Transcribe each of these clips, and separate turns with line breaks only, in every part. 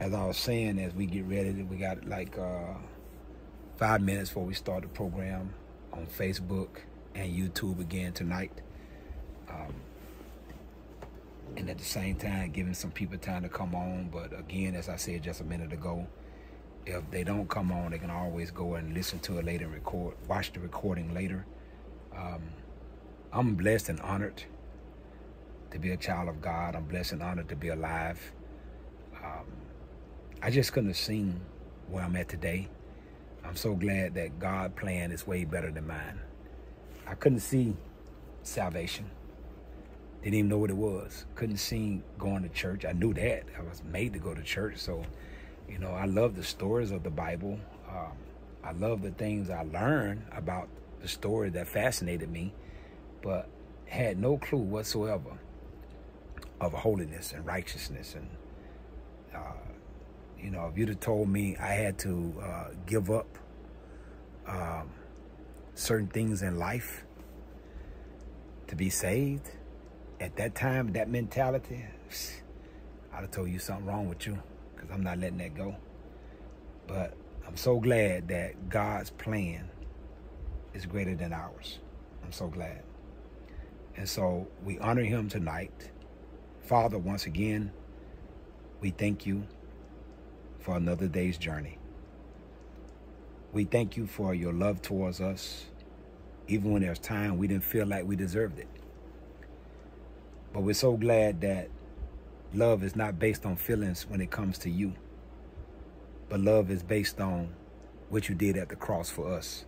as I was saying, as we get ready, we got like uh, five minutes before we start the program on Facebook and YouTube again tonight. Um, and at the same time, giving some people time to come on. But again, as I said just a minute ago, if they don't come on, they can always go and listen to it later and record, watch the recording later. Um, I'm blessed and honored to be a child of God. I'm blessed and honored to be alive. I just couldn't have seen where I'm at today. I'm so glad that God' plan is way better than mine. I couldn't see salvation. Didn't even know what it was. Couldn't see going to church. I knew that. I was made to go to church. So, you know, I love the stories of the Bible. Um, I love the things I learned about the story that fascinated me, but had no clue whatsoever of holiness and righteousness. And, uh, you know, if you'd have told me I had to uh, give up um, certain things in life to be saved, at that time, that mentality, I'd have told you something wrong with you because I'm not letting that go. But I'm so glad that God's plan is greater than ours. I'm so glad. And so we honor him tonight. Father, once again, we thank you for another day's journey. We thank you for your love towards us, even when there's time we didn't feel like we deserved it. But we're so glad that love is not based on feelings when it comes to you, but love is based on what you did at the cross for us.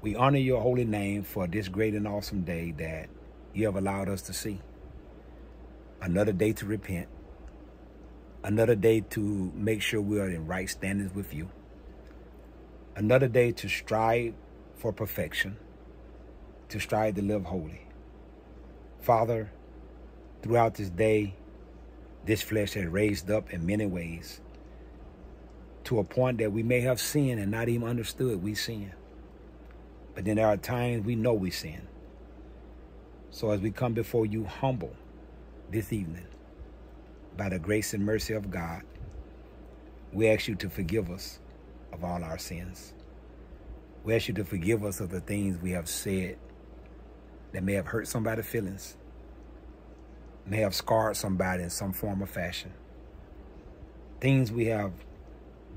We honor your holy name for this great and awesome day that you have allowed us to see another day to repent, another day to make sure we are in right standings with you, another day to strive for perfection, to strive to live holy. Father, throughout this day, this flesh has raised up in many ways to a point that we may have sinned and not even understood we sin. But then there are times we know we sin. So as we come before you humble, this evening, by the grace and mercy of God, we ask you to forgive us of all our sins. We ask you to forgive us of the things we have said that may have hurt somebody's feelings, may have scarred somebody in some form or fashion. Things we have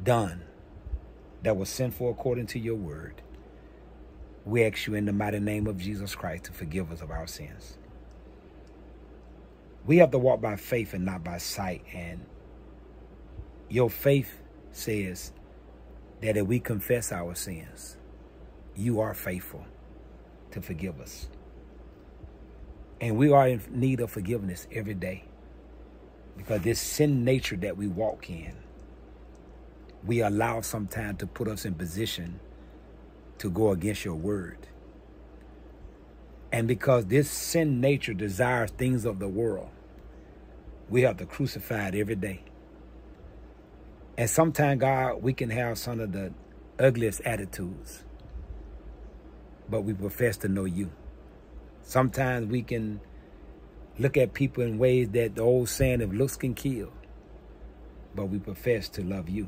done that was sinful according to your word. We ask you in the mighty name of Jesus Christ to forgive us of our sins. We have to walk by faith and not by sight. And your faith says that if we confess our sins, you are faithful to forgive us. And we are in need of forgiveness every day. Because this sin nature that we walk in, we allow sometimes to put us in position to go against your word. And because this sin nature desires things of the world, we have to crucify it every day. And sometimes, God, we can have some of the ugliest attitudes, but we profess to know you. Sometimes we can look at people in ways that the old saying of looks can kill, but we profess to love you.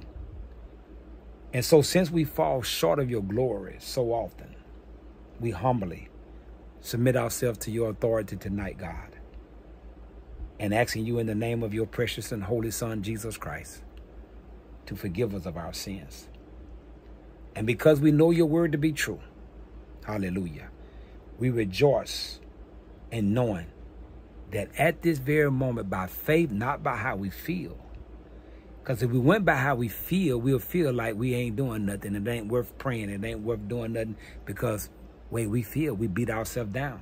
And so, since we fall short of your glory so often, we humbly submit ourselves to your authority tonight, God, and asking you in the name of your precious and holy Son, Jesus Christ, to forgive us of our sins. And because we know your word to be true, hallelujah, we rejoice in knowing that at this very moment, by faith, not by how we feel, because if we went by how we feel, we'll feel like we ain't doing nothing. It ain't worth praying. It ain't worth doing nothing because when we feel, we beat ourselves down.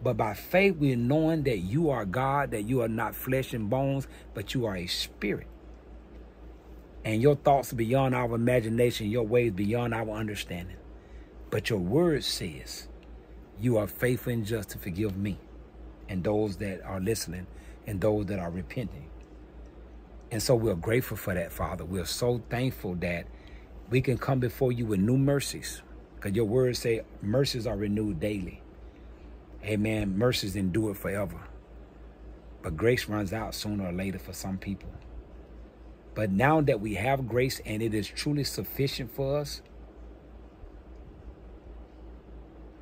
But by faith, we're knowing that you are God, that you are not flesh and bones, but you are a spirit. And your thoughts beyond our imagination, your ways beyond our understanding. But your word says, you are faithful and just to forgive me and those that are listening and those that are repenting. And so we're grateful for that, Father. We're so thankful that we can come before you with new mercies because your words say mercies are renewed daily. Amen. Mercies endure forever. But grace runs out sooner or later for some people. But now that we have grace and it is truly sufficient for us,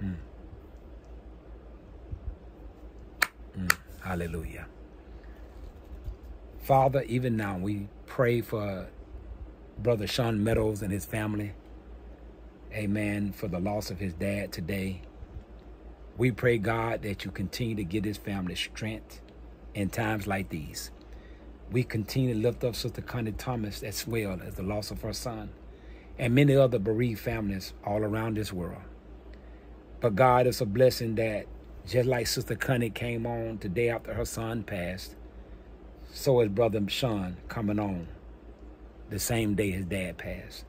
mm, mm, hallelujah. Father, even now we pray for Brother Sean Meadows and his family. Amen. For the loss of his dad today. We pray, God, that you continue to give his family strength in times like these. We continue to lift up Sister Connie Thomas as well as the loss of her son and many other bereaved families all around this world. But God, it's a blessing that just like Sister Connie came on the day after her son passed, so is Brother Sean coming on the same day his dad passed.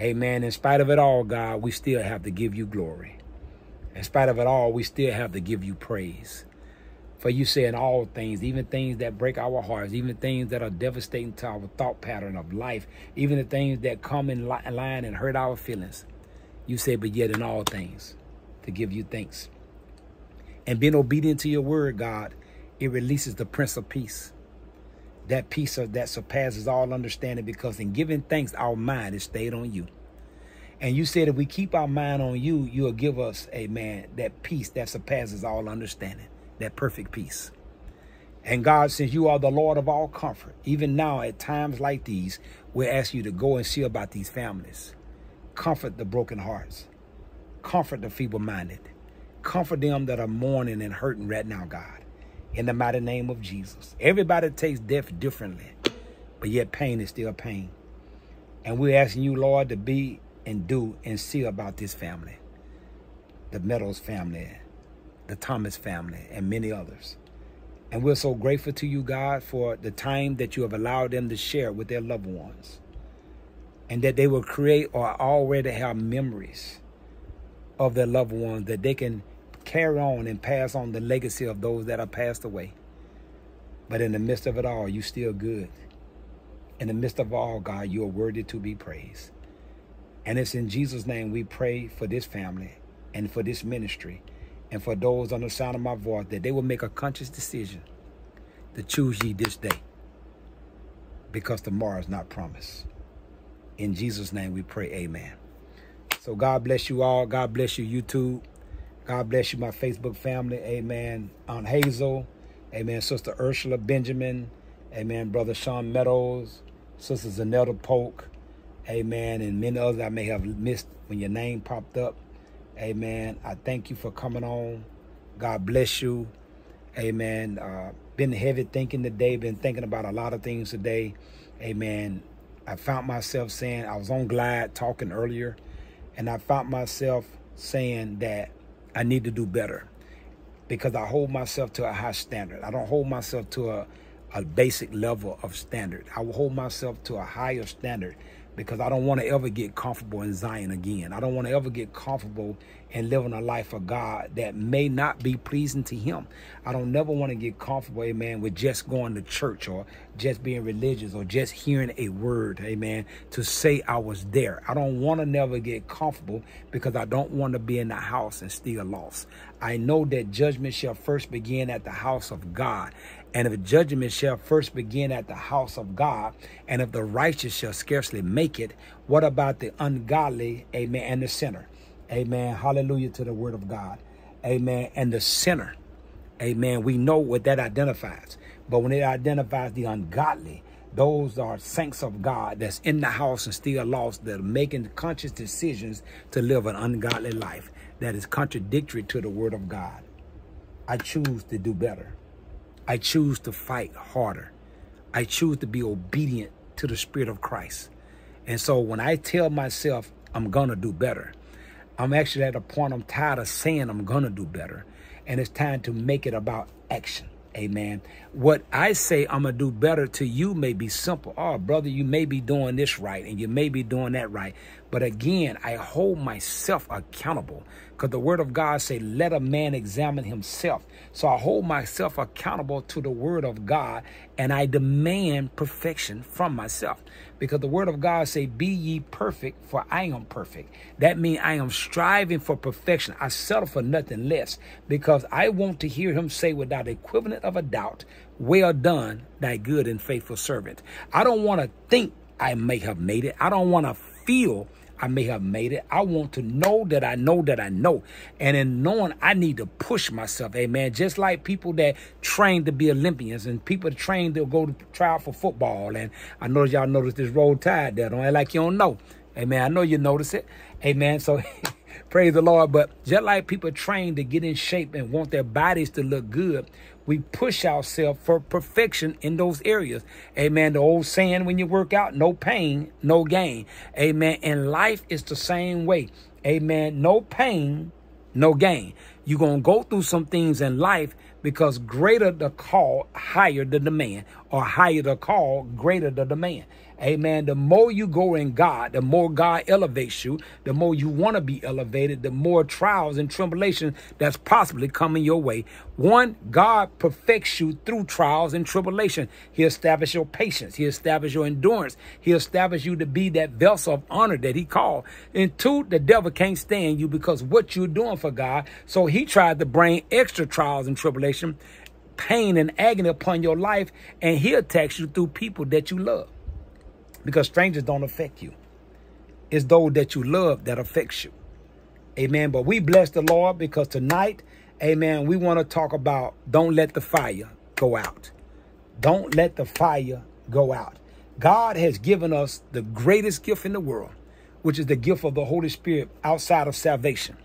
Amen. In spite of it all, God, we still have to give you glory. In spite of it all, we still have to give you praise. For you say in all things, even things that break our hearts, even things that are devastating to our thought pattern of life, even the things that come in line and hurt our feelings. You say, but yet in all things, to give you thanks. And being obedient to your word, God, it releases the Prince of Peace. That peace that surpasses all understanding because in giving thanks, our mind is stayed on you. And you said if we keep our mind on you, you'll give us, amen, that peace that surpasses all understanding that perfect peace. And God, since you are the Lord of all comfort, even now at times like these, we ask you to go and see about these families. Comfort the broken hearts. Comfort the feeble-minded. Comfort them that are mourning and hurting right now, God. In the mighty name of Jesus. Everybody takes death differently, but yet pain is still pain. And we're asking you, Lord, to be and do and see about this family. The Meadows family, the Thomas family, and many others. And we're so grateful to you, God, for the time that you have allowed them to share with their loved ones. And that they will create or already have memories of their loved ones that they can carry on and pass on the legacy of those that have passed away. But in the midst of it all, you still good. In the midst of all, God, you are worthy to be praised. And it's in Jesus' name we pray for this family and for this ministry and for those on the sound of my voice that they will make a conscious decision to choose ye this day because tomorrow is not promised. In Jesus' name we pray, amen. So God bless you all. God bless you, YouTube. God bless you, my Facebook family. Amen. Aunt Hazel. Amen. Sister Ursula Benjamin. Amen. Brother Sean Meadows. Sister Zanetta Polk. Amen. And many others I may have missed when your name popped up. Amen. I thank you for coming on. God bless you. Amen. Uh, been heavy thinking today, been thinking about a lot of things today. Amen. I found myself saying, I was on Glide talking earlier, and I found myself saying that I need to do better because I hold myself to a high standard. I don't hold myself to a, a basic level of standard. I will hold myself to a higher standard because I don't want to ever get comfortable in Zion again. I don't want to ever get comfortable in living a life of God that may not be pleasing to him. I don't never want to get comfortable, amen, with just going to church or just being religious or just hearing a word, amen, to say I was there. I don't want to never get comfortable because I don't want to be in the house and still lost. I know that judgment shall first begin at the house of God. And if judgment shall first begin at the house of God, and if the righteous shall scarcely make it, what about the ungodly, amen, and the sinner? Amen. Hallelujah to the word of God. Amen. And the sinner, amen, we know what that identifies. But when it identifies the ungodly, those are saints of God that's in the house and still lost, that are making conscious decisions to live an ungodly life that is contradictory to the word of God. I choose to do better. I choose to fight harder. I choose to be obedient to the Spirit of Christ. And so when I tell myself I'm going to do better, I'm actually at a point I'm tired of saying I'm going to do better. And it's time to make it about action. Amen. What I say I'm going to do better to you may be simple. Oh, brother, you may be doing this right and you may be doing that right. But again, I hold myself accountable because the word of God say, let a man examine himself. So I hold myself accountable to the word of God and I demand perfection from myself because the word of God say, be ye perfect for I am perfect. That means I am striving for perfection. I settle for nothing less because I want to hear him say without equivalent of a doubt, well done, thy good and faithful servant. I don't want to think I may have made it. I don't want to feel I may have made it. I want to know that I know that I know. And in knowing, I need to push myself. Amen. Just like people that train to be Olympians and people trained to go to trial for football. And I know y'all noticed this roll tide there. Don't like you don't know. Amen. I know you notice it. Amen. So praise the Lord. But just like people trained to get in shape and want their bodies to look good, we push ourselves for perfection in those areas. Amen. The old saying when you work out, no pain, no gain. Amen. And life is the same way. Amen. No pain, no gain. You're going to go through some things in life because greater the call, higher the demand, or higher the call, greater the demand. Amen. The more you go in God, the more God elevates you, the more you want to be elevated, the more trials and tribulation that's possibly coming your way. One, God perfects you through trials and tribulation. He establishes your patience. He establishes your endurance. He establishes you to be that vessel of honor that he called. And two, the devil can't stand you because what you're doing for God. So he tried to bring extra trials and tribulation, pain and agony upon your life, and he attacks you through people that you love because strangers don't affect you. It's those that you love that affects you. Amen. But we bless the Lord because tonight, amen, we want to talk about don't let the fire go out. Don't let the fire go out. God has given us the greatest gift in the world, which is the gift of the Holy Spirit outside of salvation.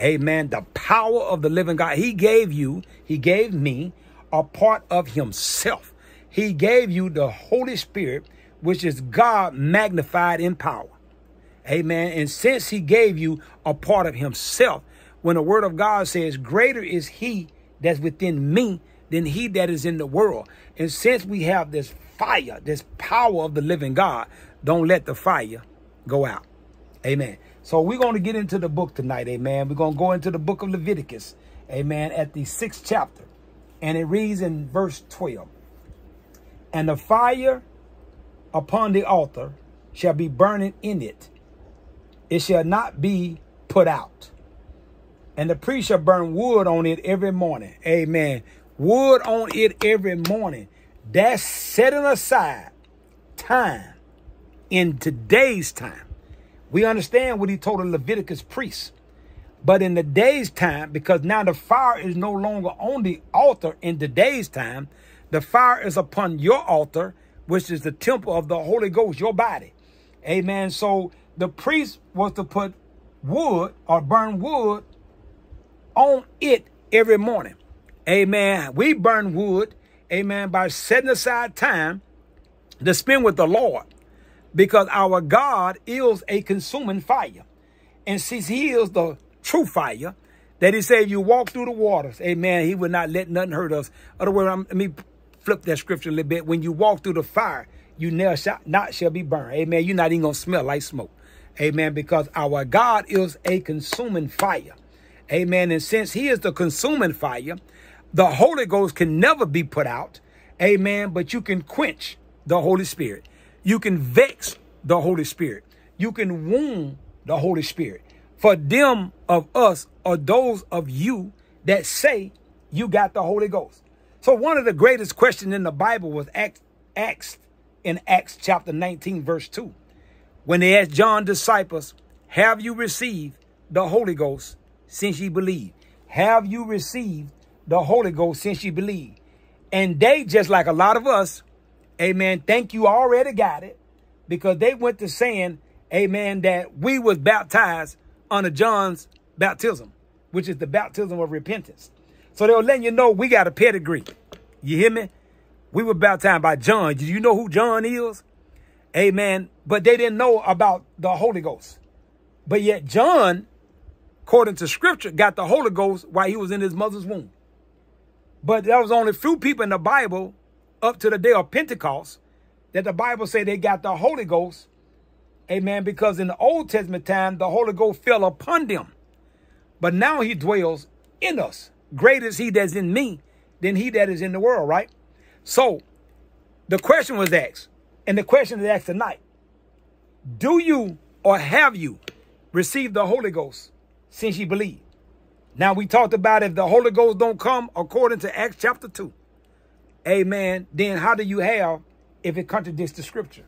Amen. The power of the living God. He gave you, he gave me a part of himself. He gave you the Holy Spirit which is God magnified in power. Amen. And since he gave you a part of himself, when the word of God says, greater is he that's within me than he that is in the world. And since we have this fire, this power of the living God, don't let the fire go out. Amen. So we're going to get into the book tonight. Amen. We're going to go into the book of Leviticus. Amen. At the sixth chapter. And it reads in verse 12. And the fire upon the altar shall be burning in it. It shall not be put out. And the priest shall burn wood on it every morning. Amen. Wood on it every morning. That's setting aside time in today's time. We understand what he told the Leviticus priests. But in the day's time, because now the fire is no longer on the altar in today's time, the fire is upon your altar which is the temple of the Holy Ghost, your body. Amen. So the priest was to put wood or burn wood on it every morning. Amen. We burn wood, amen, by setting aside time to spend with the Lord because our God is a consuming fire. And since he is the true fire, that he said you walk through the waters, amen, he will not let nothing hurt us. Other words, let me flip that scripture a little bit. When you walk through the fire, you never shall, not shall be burned. Amen. You're not even to smell like smoke. Amen. Because our God is a consuming fire. Amen. And since he is the consuming fire, the Holy Ghost can never be put out. Amen. But you can quench the Holy Spirit. You can vex the Holy Spirit. You can wound the Holy Spirit. For them of us or those of you that say you got the Holy Ghost. So one of the greatest questions in the Bible was asked in Acts chapter 19, verse 2. When they asked John disciples, have you received the Holy Ghost since you believe? Have you received the Holy Ghost since you believe? And they, just like a lot of us, amen, think you already got it because they went to saying, amen, that we was baptized under John's baptism, which is the baptism of repentance. So they were letting you know we got a pedigree. You hear me? We were baptized by John. Did you know who John is? Amen. But they didn't know about the Holy Ghost. But yet John, according to scripture, got the Holy Ghost while he was in his mother's womb. But there was only few people in the Bible up to the day of Pentecost that the Bible say they got the Holy Ghost. Amen. Because in the Old Testament time, the Holy Ghost fell upon them. But now he dwells in us. Greater is he that's in me than he that is in the world, right? So the question was asked, and the question is asked tonight. Do you or have you received the Holy Ghost since you believe? Now we talked about if the Holy Ghost don't come according to Acts chapter 2. amen, then how do you have if it contradicts the scripture?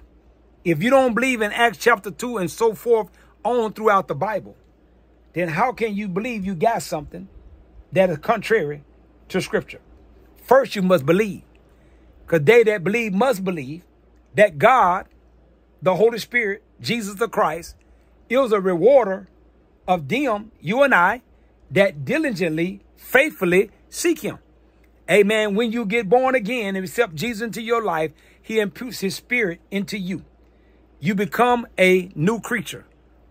If you don't believe in Acts chapter 2 and so forth on throughout the Bible, then how can you believe you got something that is contrary to scripture? First, you must believe. Because they that believe must believe that God, the Holy Spirit, Jesus the Christ, is a rewarder of them, you and I, that diligently, faithfully seek him. Amen. When you get born again and accept Jesus into your life, he imputes his spirit into you. You become a new creature.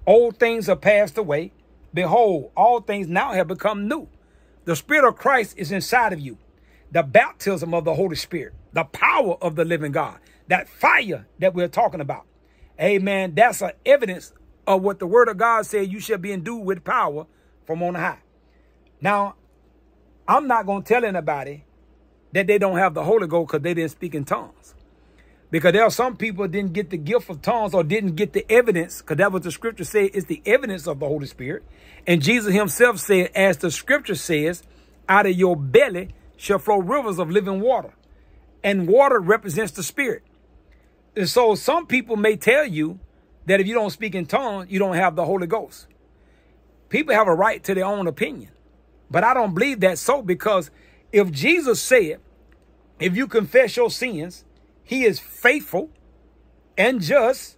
Old things are passed away. Behold, all things now have become new. The Spirit of Christ is inside of you. The baptism of the Holy Spirit, the power of the living God, that fire that we're talking about. Amen. That's an evidence of what the word of God said you shall be endued with power from on high. Now, I'm not going to tell anybody that they don't have the Holy Ghost because they didn't speak in tongues. Because there are some people didn't get the gift of tongues or didn't get the evidence, because that was the scripture said is the evidence of the Holy Spirit. And Jesus himself said, as the scripture says, out of your belly shall flow rivers of living water. And water represents the spirit. And so some people may tell you that if you don't speak in tongues, you don't have the Holy Ghost. People have a right to their own opinion. But I don't believe that so because if Jesus said, if you confess your sins, he is faithful and just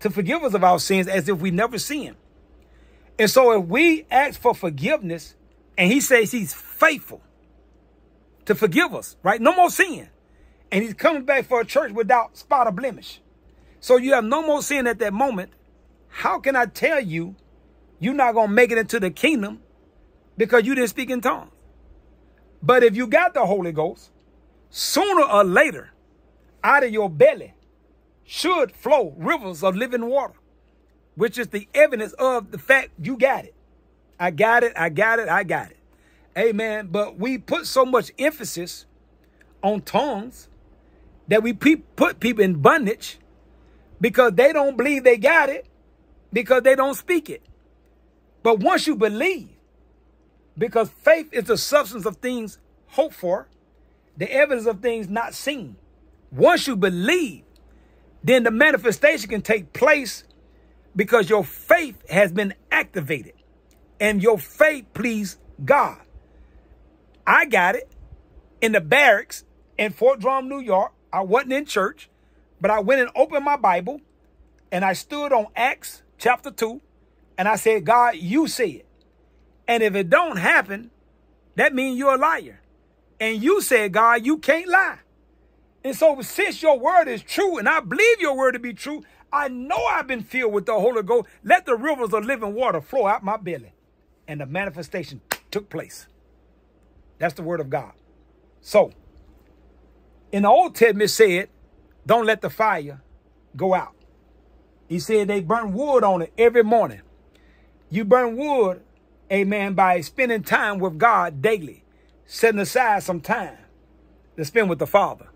to forgive us of our sins as if we never sinned. And so if we ask for forgiveness and he says he's faithful to forgive us, right? No more sin. And he's coming back for a church without spot or blemish. So you have no more sin at that moment. How can I tell you you're not going to make it into the kingdom because you didn't speak in tongues? But if you got the Holy Ghost, sooner or later, out of your belly should flow rivers of living water, which is the evidence of the fact you got it. I got it, I got it, I got it. Amen. But we put so much emphasis on tongues that we pe put people in bondage because they don't believe they got it because they don't speak it. But once you believe, because faith is the substance of things hoped for, the evidence of things not seen. Once you believe, then the manifestation can take place because your faith has been activated and your faith please God. I got it in the barracks in Fort Drum, New York. I wasn't in church, but I went and opened my Bible and I stood on Acts chapter 2 and I said, God, you say it. And if it don't happen, that means you're a liar. And you said, God, you can't lie. And so since your word is true, and I believe your word to be true, I know I've been filled with the Holy Ghost. Let the rivers of living water flow out my belly. And the manifestation took place. That's the word of God. So, in the Old Testament said, don't let the fire go out. He said they burn wood on it every morning. You burn wood, amen, by spending time with God daily, setting aside some time to spend with the Father.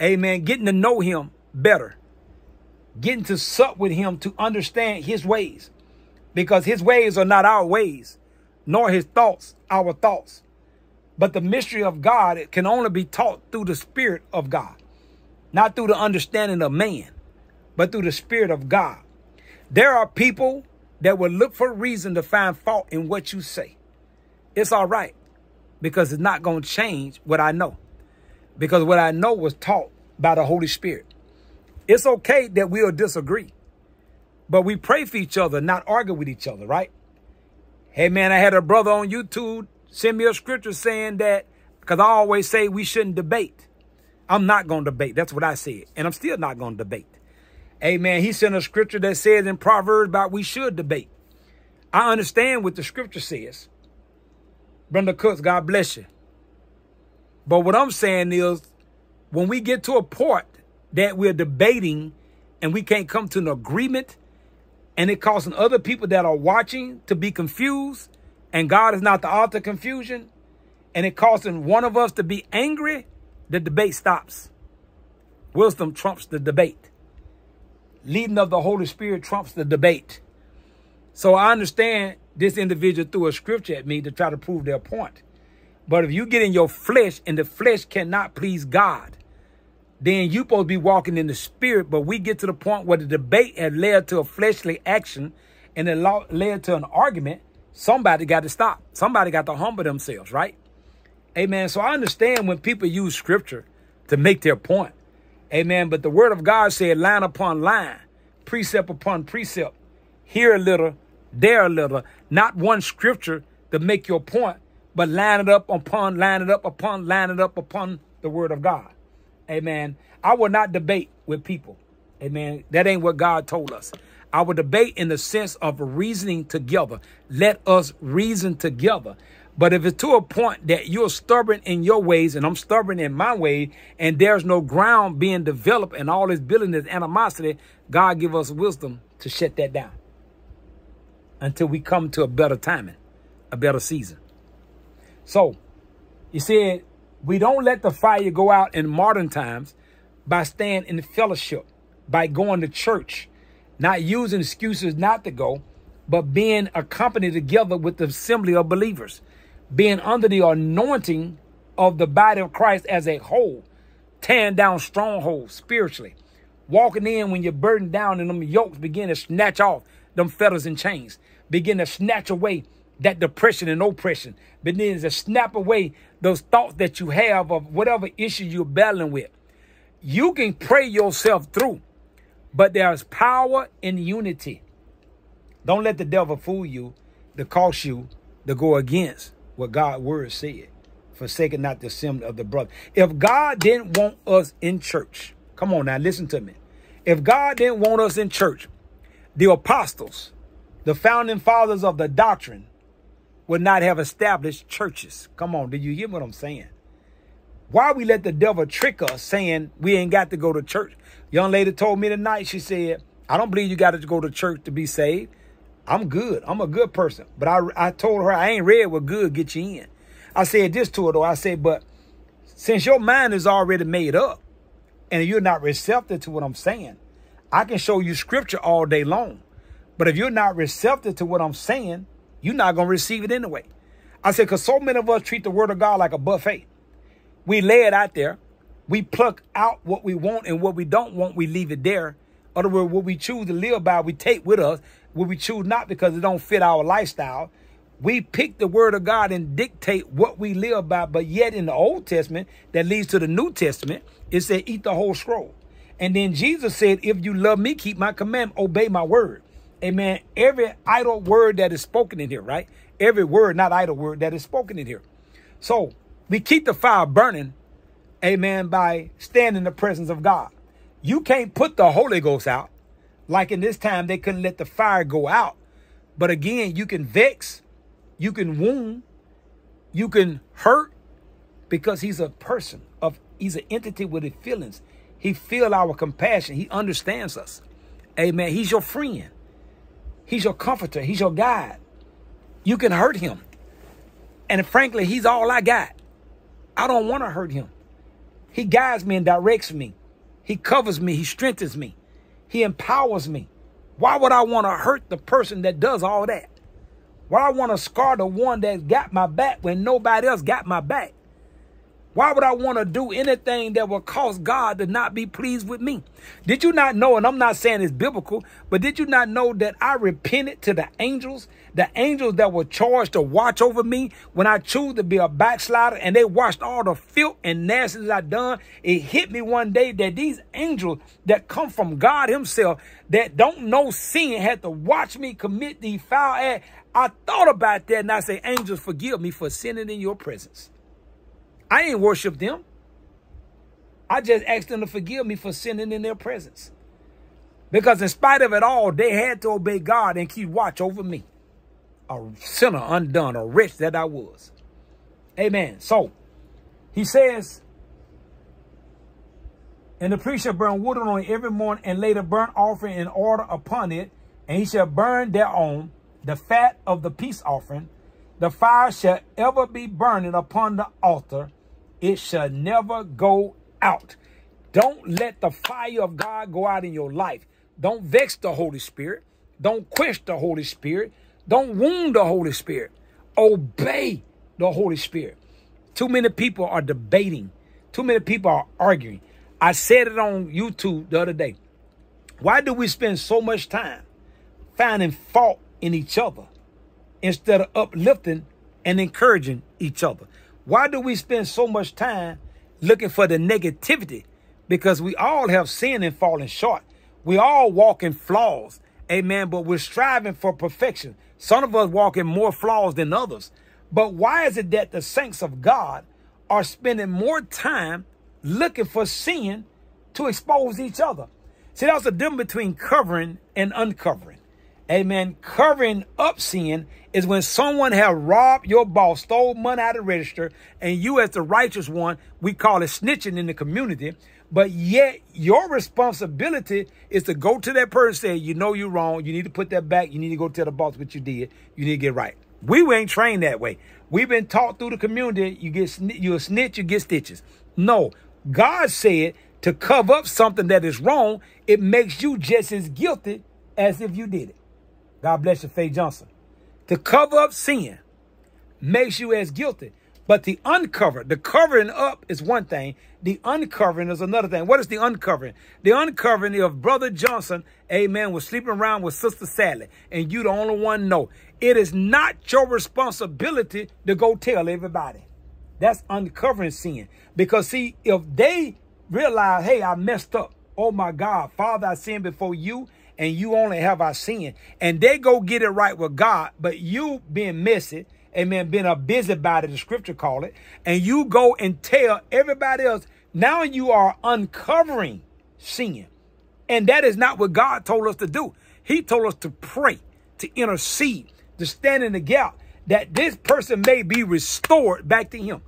Amen. Getting to know him better. Getting to sup with him to understand his ways. Because his ways are not our ways, nor his thoughts our thoughts. But the mystery of God it can only be taught through the Spirit of God. Not through the understanding of man, but through the Spirit of God. There are people that will look for reason to find fault in what you say. It's all right because it's not going to change what I know because what I know was taught by the Holy Spirit. It's okay that we'll disagree, but we pray for each other, not argue with each other, right? Hey, man, I had a brother on YouTube send me a scripture saying that, because I always say we shouldn't debate. I'm not going to debate. That's what I said. And I'm still not going to debate. Amen. He sent a scripture that says in Proverbs about we should debate. I understand what the scripture says. Brenda Cooks, God bless you. But what I'm saying is when we get to a point that we're debating and we can't come to an agreement and it causing other people that are watching to be confused and God is not the author of confusion and it causing one of us to be angry, the debate stops. Wisdom trumps the debate. Leading of the Holy Spirit trumps the debate. So I understand this individual threw a scripture at me to try to prove their point. But if you get in your flesh and the flesh cannot please God, then you supposed to be walking in the spirit. But we get to the point where the debate had led to a fleshly action and it led to an argument. Somebody got to stop. Somebody got to humble themselves, right? Amen. So I understand when people use scripture to make their point. Amen. But the word of God said line upon line, precept upon precept, here a little, there a little, not one scripture to make your point, but line it up upon, line it up upon, line it up upon the word of God. Amen. I will not debate with people. Amen. That ain't what God told us. I will debate in the sense of reasoning together. Let us reason together. But if it's to a point that you're stubborn in your ways and I'm stubborn in my way, and there's no ground being developed and all this building this animosity, God give us wisdom to shut that down until we come to a better timing, a better season. So, he said, we don't let the fire go out in modern times by staying in the fellowship, by going to church, not using excuses not to go, but being accompanied together with the assembly of believers being under the anointing of the body of Christ as a whole, tearing down strongholds spiritually, walking in when you're burdened down and them yokes begin to snatch off them fetters and chains, begin to snatch away that depression and oppression, begin to snap away those thoughts that you have of whatever issue you're battling with. You can pray yourself through, but there's power in unity. Don't let the devil fool you to cause you to go against what God's word said. Forsaken not the assembly of the brother. If God didn't want us in church, come on now, listen to me. If God didn't want us in church, the apostles, the founding fathers of the doctrine, would not have established churches. Come on, do you hear what I'm saying? Why we let the devil trick us saying we ain't got to go to church? Young lady told me tonight, she said, I don't believe you got to go to church to be saved. I'm good. I'm a good person. But I, I told her I ain't read what good get you in. I said this to her though. I said, but since your mind is already made up and you're not receptive to what I'm saying, I can show you scripture all day long. But if you're not receptive to what I'm saying, you're not going to receive it anyway. I said, because so many of us treat the word of God like a buffet. We lay it out there. We pluck out what we want and what we don't want, we leave it there. Other words, what we choose to live by, we take with us will we choose not because it don't fit our lifestyle. We pick the word of God and dictate what we live by. But yet in the Old Testament, that leads to the New Testament, it said, eat the whole scroll. And then Jesus said, if you love me, keep my commandment, obey my word. Amen. Every idle word that is spoken in here, right? Every word, not idle word, that is spoken in here. So we keep the fire burning, amen, by standing in the presence of God. You can't put the Holy Ghost out. Like in this time, they couldn't let the fire go out. But again, you can vex, you can wound, you can hurt because he's a person of he's an entity with his feelings. He feel our compassion. He understands us. Amen. He's your friend. He's your comforter. He's your guide. You can hurt him. And frankly, he's all I got. I don't want to hurt him. He guides me and directs me. He covers me. He strengthens me. He empowers me. Why would I want to hurt the person that does all that? Why I want to scar the one that got my back when nobody else got my back? Why would I want to do anything that will cause God to not be pleased with me? Did you not know, and I'm not saying it's biblical, but did you not know that I repented to the angels, the angels that were charged to watch over me when I chose to be a backslider and they watched all the filth and nastiness I done? It hit me one day that these angels that come from God himself that don't know sin had to watch me commit the foul act. I thought about that and I say, angels, forgive me for sinning in your presence. I ain't worship them. I just asked them to forgive me for sinning in their presence. Because in spite of it all, they had to obey God and keep watch over me. A sinner undone, a wretch that I was. Amen. So, he says, And the priest shall burn wood on it every morning and lay the burnt offering in order upon it, and he shall burn thereon the fat of the peace offering. The fire shall ever be burning upon the altar, it shall never go out. Don't let the fire of God go out in your life. Don't vex the Holy Spirit. Don't quench the Holy Spirit. Don't wound the Holy Spirit. Obey the Holy Spirit. Too many people are debating. Too many people are arguing. I said it on YouTube the other day. Why do we spend so much time finding fault in each other instead of uplifting and encouraging each other? Why do we spend so much time looking for the negativity? Because we all have sinned and fallen short. We all walk in flaws. Amen. But we're striving for perfection. Some of us walk in more flaws than others. But why is it that the saints of God are spending more time looking for sin to expose each other? See, that's the difference between covering and uncovering. Amen. Covering up sin is when someone have robbed your boss, stole money out of the register, and you as the righteous one, we call it snitching in the community. But yet your responsibility is to go to that person and say, you know you're wrong. You need to put that back. You need to go tell the boss what you did. You need to get right. We ain't trained that way. We've been taught through the community, you get you snitch, you get stitches. No, God said to cover up something that is wrong, it makes you just as guilty as if you did it. God bless you, Faye Johnson. To cover up sin makes you as guilty. But the uncover, the covering up is one thing. The uncovering is another thing. What is the uncovering? The uncovering of Brother Johnson, amen, was sleeping around with Sister Sally, and you the only one know. It is not your responsibility to go tell everybody. That's uncovering sin. Because see, if they realize, hey, I messed up. Oh my God, Father, I sinned before you, and you only have I sinned. And they go get it right with God, but you being messy, amen, being a busybody, the scripture call it, and you go and tell everybody else, now you are uncovering sin. And that is not what God told us to do. He told us to pray, to intercede, to stand in the gap, that this person may be restored back to him.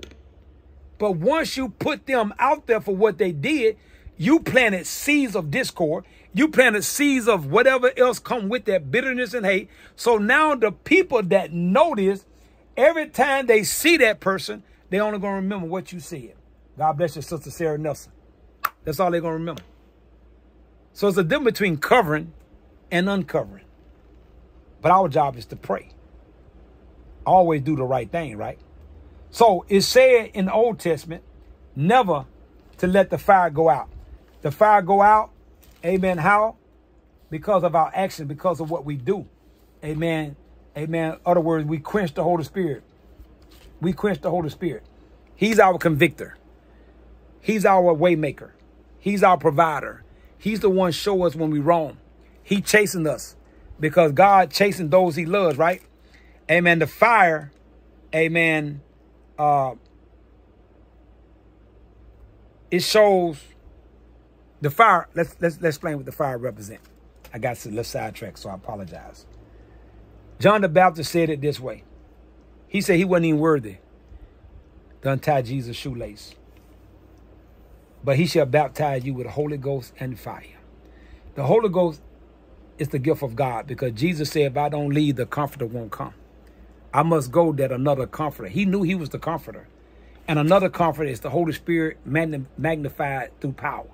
But once you put them out there for what they did, you planted seeds of discord. You planted seeds of whatever else come with that bitterness and hate. So now the people that this Every time they see that person, they only going to remember what you said. God bless your sister Sarah Nelson. That's all they're going to remember. So it's a difference between covering and uncovering. But our job is to pray. Always do the right thing, right? So it said in the Old Testament, never to let the fire go out. The fire go out, amen, how? Because of our action, because of what we do. Amen. Amen. Other words, we quench the Holy Spirit. We quench the Holy Spirit. He's our convictor. He's our waymaker. He's our provider. He's the one show us when we wrong. He chasing us because God chasing those he loves, right? Amen. The fire, amen, uh, it shows the fire. Let's let's let's explain what the fire represent. I got to let's sidetrack, so I apologize. John the Baptist said it this way. He said he wasn't even worthy to untie Jesus' shoelace. But he shall baptize you with the Holy Ghost and fire. The Holy Ghost is the gift of God because Jesus said, if I don't leave, the comforter won't come. I must go that another comforter. He knew he was the comforter. And another comforter is the Holy Spirit magnified through power,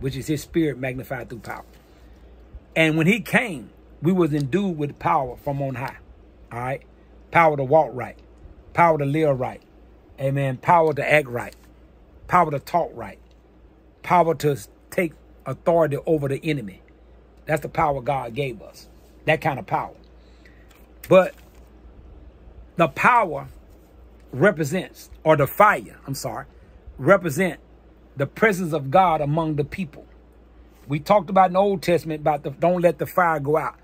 which is his spirit magnified through power. And when he came, we was endued with power from on high. All right. Power to walk right. Power to live right. Amen. Power to act right. Power to talk right. Power to take authority over the enemy. That's the power God gave us. That kind of power. But the power represents, or the fire, I'm sorry, represent the presence of God among the people. We talked about in the Old Testament about the don't let the fire go out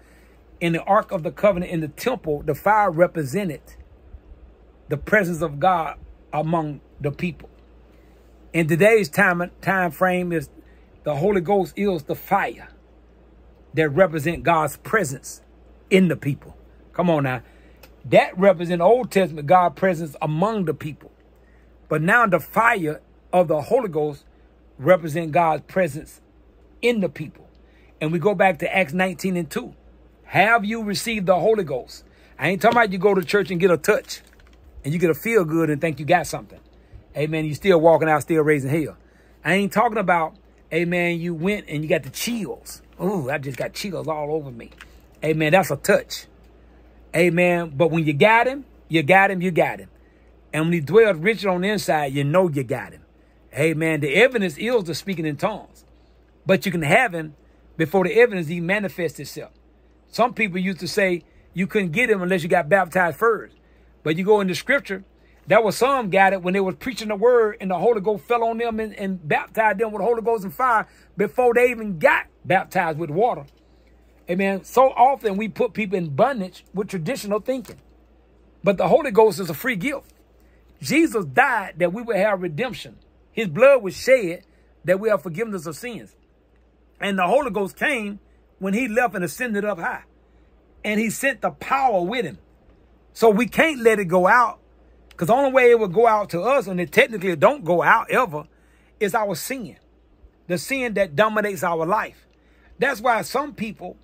in the Ark of the Covenant in the temple, the fire represented the presence of God among the people. In today's time, time frame is the Holy Ghost is the fire that represent God's presence in the people. Come on now. That represent Old Testament God's presence among the people. But now the fire of the Holy Ghost represent God's presence in the people. And we go back to Acts 19 and 2. Have you received the Holy Ghost? I ain't talking about you go to church and get a touch and you get a feel good and think you got something. Amen. You still walking out, still raising hell. I ain't talking about, amen, you went and you got the chills. Ooh, I just got chills all over me. Amen. That's a touch. Amen. But when you got him, you got him, you got him. And when he dwells richly on the inside, you know you got him. Amen. The evidence is the speaking in tongues. But you can have him before the evidence even manifests itself. Some people used to say you couldn't get him unless you got baptized first. But you go into scripture, that was some got it when they was preaching the word and the Holy Ghost fell on them and, and baptized them with the Holy Ghost and fire before they even got baptized with water. Amen. So often we put people in bondage with traditional thinking. But the Holy Ghost is a free gift. Jesus died that we would have redemption. His blood was shed that we have forgiveness of sins. And the Holy Ghost came when he left and ascended up high. And he sent the power with him. So we can't let it go out. Because the only way it will go out to us, and it technically don't go out ever, is our sin. The sin that dominates our life. That's why some people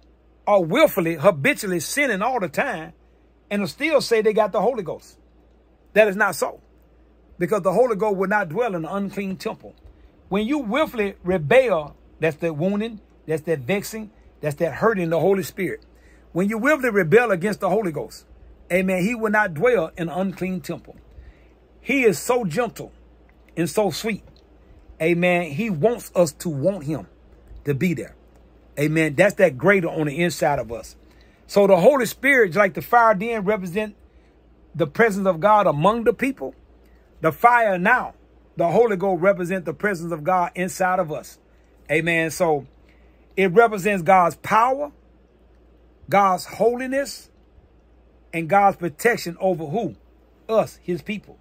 are willfully, habitually sinning all the time and still say they got the Holy Ghost. That is not so. Because the Holy Ghost will not dwell in an unclean temple. When you willfully rebel, that's that wounding, that's that vexing, that's that hurting the Holy Spirit. When you willfully rebel against the Holy Ghost, amen, he will not dwell in an unclean temple. He is so gentle and so sweet. Amen. He wants us to want him to be there. Amen. That's that greater on the inside of us. So the Holy Spirit, like the fire then represent the presence of God among the people. The fire now, the Holy Ghost represent the presence of God inside of us. Amen. So it represents God's power, God's holiness, and God's protection over who? Us, his people.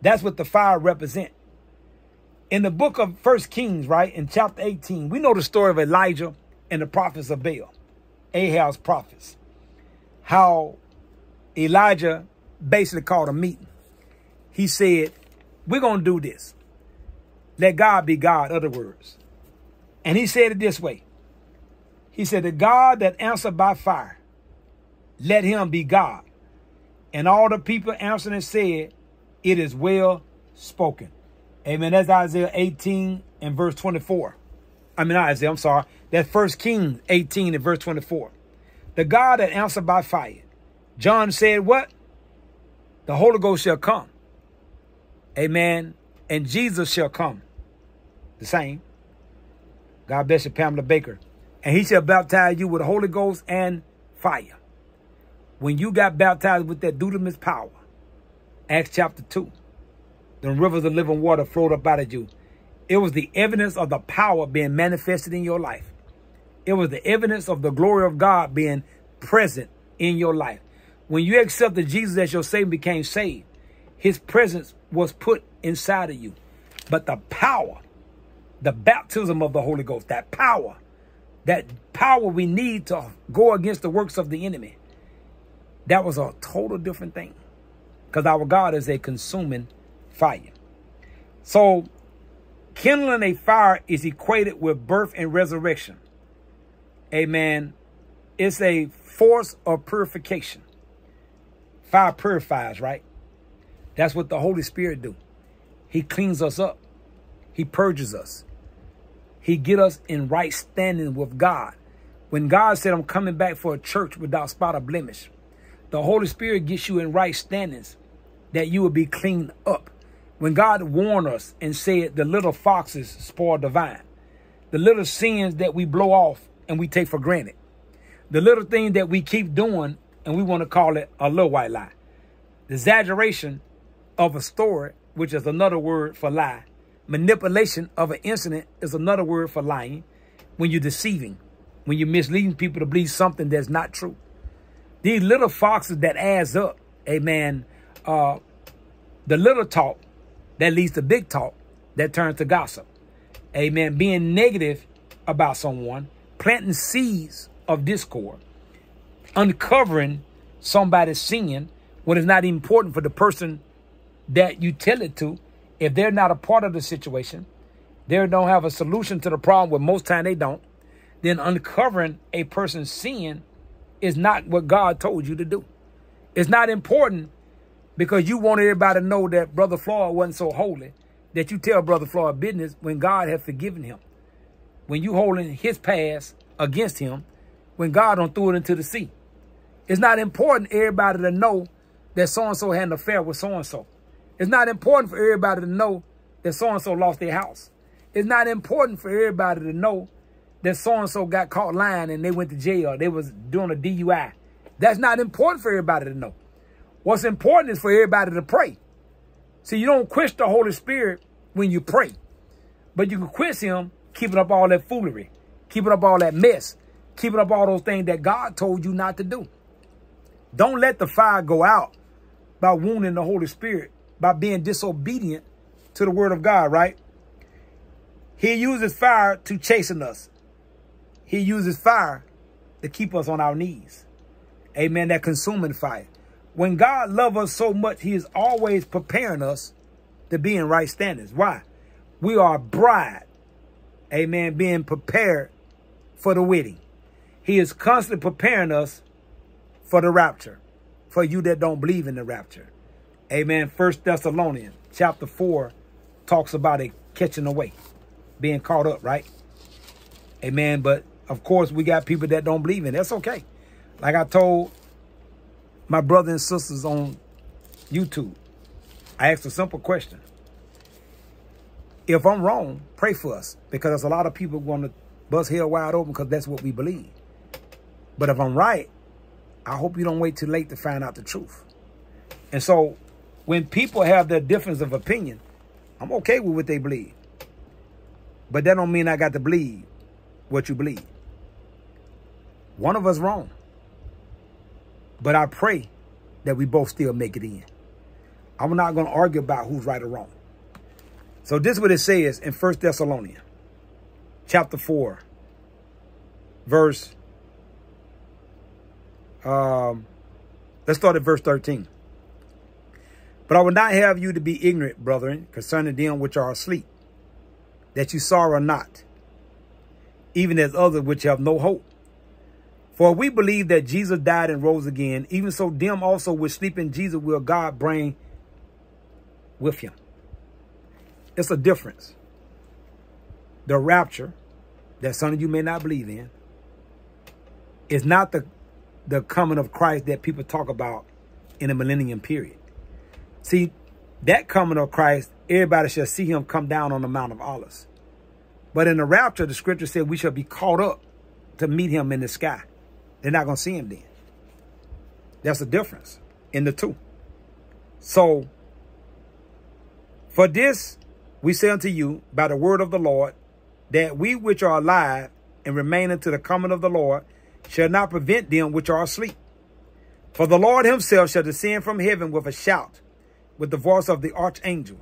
That's what the fire represent. In the book of First Kings, right, in chapter 18, we know the story of Elijah and the prophets of Baal, Ahab's prophets. How Elijah basically called a meeting. He said, we're going to do this. Let God be God, other words. And he said it this way. He said, the God that answered by fire, let him be God. And all the people answered and said, it is well spoken. Amen. That's Isaiah 18 and verse 24. I mean, Isaiah, I'm sorry. That's First Kings 18 and verse 24. The God that answered by fire. John said what? The Holy Ghost shall come. Amen. And Jesus shall come. The same. God bless you, Pamela Baker. And he shall baptize you with the Holy Ghost and fire. When you got baptized with that dunamis power, Acts chapter 2, the rivers of living water flowed up out of you. It was the evidence of the power being manifested in your life. It was the evidence of the glory of God being present in your life. When you accepted Jesus as your Savior became saved, his presence was put inside of you. But the power, the baptism of the Holy Ghost, that power, that power we need to go against the works of the enemy, that was a total different thing. Because our God is a consuming fire. So kindling a fire is equated with birth and resurrection. Amen. It's a force of purification. Fire purifies, right? That's what the Holy Spirit do. He cleans us up. He purges us. He get us in right standing with God. When God said, I'm coming back for a church without spot or blemish, the Holy Spirit gets you in right standings that you will be cleaned up. When God warned us and said the little foxes spoil the vine, the little sins that we blow off and we take for granted, the little thing that we keep doing and we want to call it a little white lie, the exaggeration of a story, which is another word for lie, manipulation of an incident is another word for lying, when you're deceiving, when you're misleading people to believe something that's not true. These little foxes that adds up, amen, uh, the little talk that leads to big talk that turns to gossip. Amen. Being negative about someone, planting seeds of discord, uncovering somebody's sin when it's not important for the person that you tell it to. If they're not a part of the situation, they don't have a solution to the problem, where most time they don't, then uncovering a person's sin is not what God told you to do. It's not important because you want everybody to know that Brother Floyd wasn't so holy that you tell Brother Floyd business when God has forgiven him. When you holding his past against him, when God don't throw it into the sea. It's not important everybody to know that so-and-so had an affair with so-and-so. It's not important for everybody to know that so-and-so lost their house. It's not important for everybody to know that so-and-so got caught lying and they went to jail. They was doing a DUI. That's not important for everybody to know. What's important is for everybody to pray. See, you don't quench the Holy Spirit when you pray. But you can quench him keeping up all that foolery, keeping up all that mess, keeping up all those things that God told you not to do. Don't let the fire go out by wounding the Holy Spirit, by being disobedient to the word of God, right? He uses fire to chasten us. He uses fire to keep us on our knees. Amen. That consuming fire. When God loves us so much, he is always preparing us to be in right standards. Why? We are bride. Amen. Being prepared for the wedding. He is constantly preparing us for the rapture. For you that don't believe in the rapture. Amen. First Thessalonians chapter 4 talks about it catching away. Being caught up, right? Amen. But of course, we got people that don't believe in. That's okay. Like I told my brothers and sisters on YouTube, I asked a simple question. If I'm wrong, pray for us because there's a lot of people going to bust hell wide open because that's what we believe. But if I'm right, I hope you don't wait too late to find out the truth. And so when people have their difference of opinion, I'm okay with what they believe. But that don't mean I got to believe what you believe. One of us wrong. But I pray that we both still make it in. I'm not going to argue about who's right or wrong. So this is what it says in First Thessalonians chapter 4, verse, um, let's start at verse 13. But I will not have you to be ignorant, brethren, concerning them which are asleep, that you sorrow not, even as others which have no hope. For we believe that Jesus died and rose again, even so them also which sleep in Jesus will God bring with him. It's a difference. The rapture that some of you may not believe in is not the, the coming of Christ that people talk about in the millennium period. See, that coming of Christ, everybody shall see him come down on the Mount of Olives. But in the rapture, the scripture said we shall be caught up to meet him in the sky. They're not going to see him then. That's the difference in the two. So, for this we say unto you by the word of the Lord, that we which are alive and remain unto the coming of the Lord shall not prevent them which are asleep. For the Lord himself shall descend from heaven with a shout, with the voice of the archangel,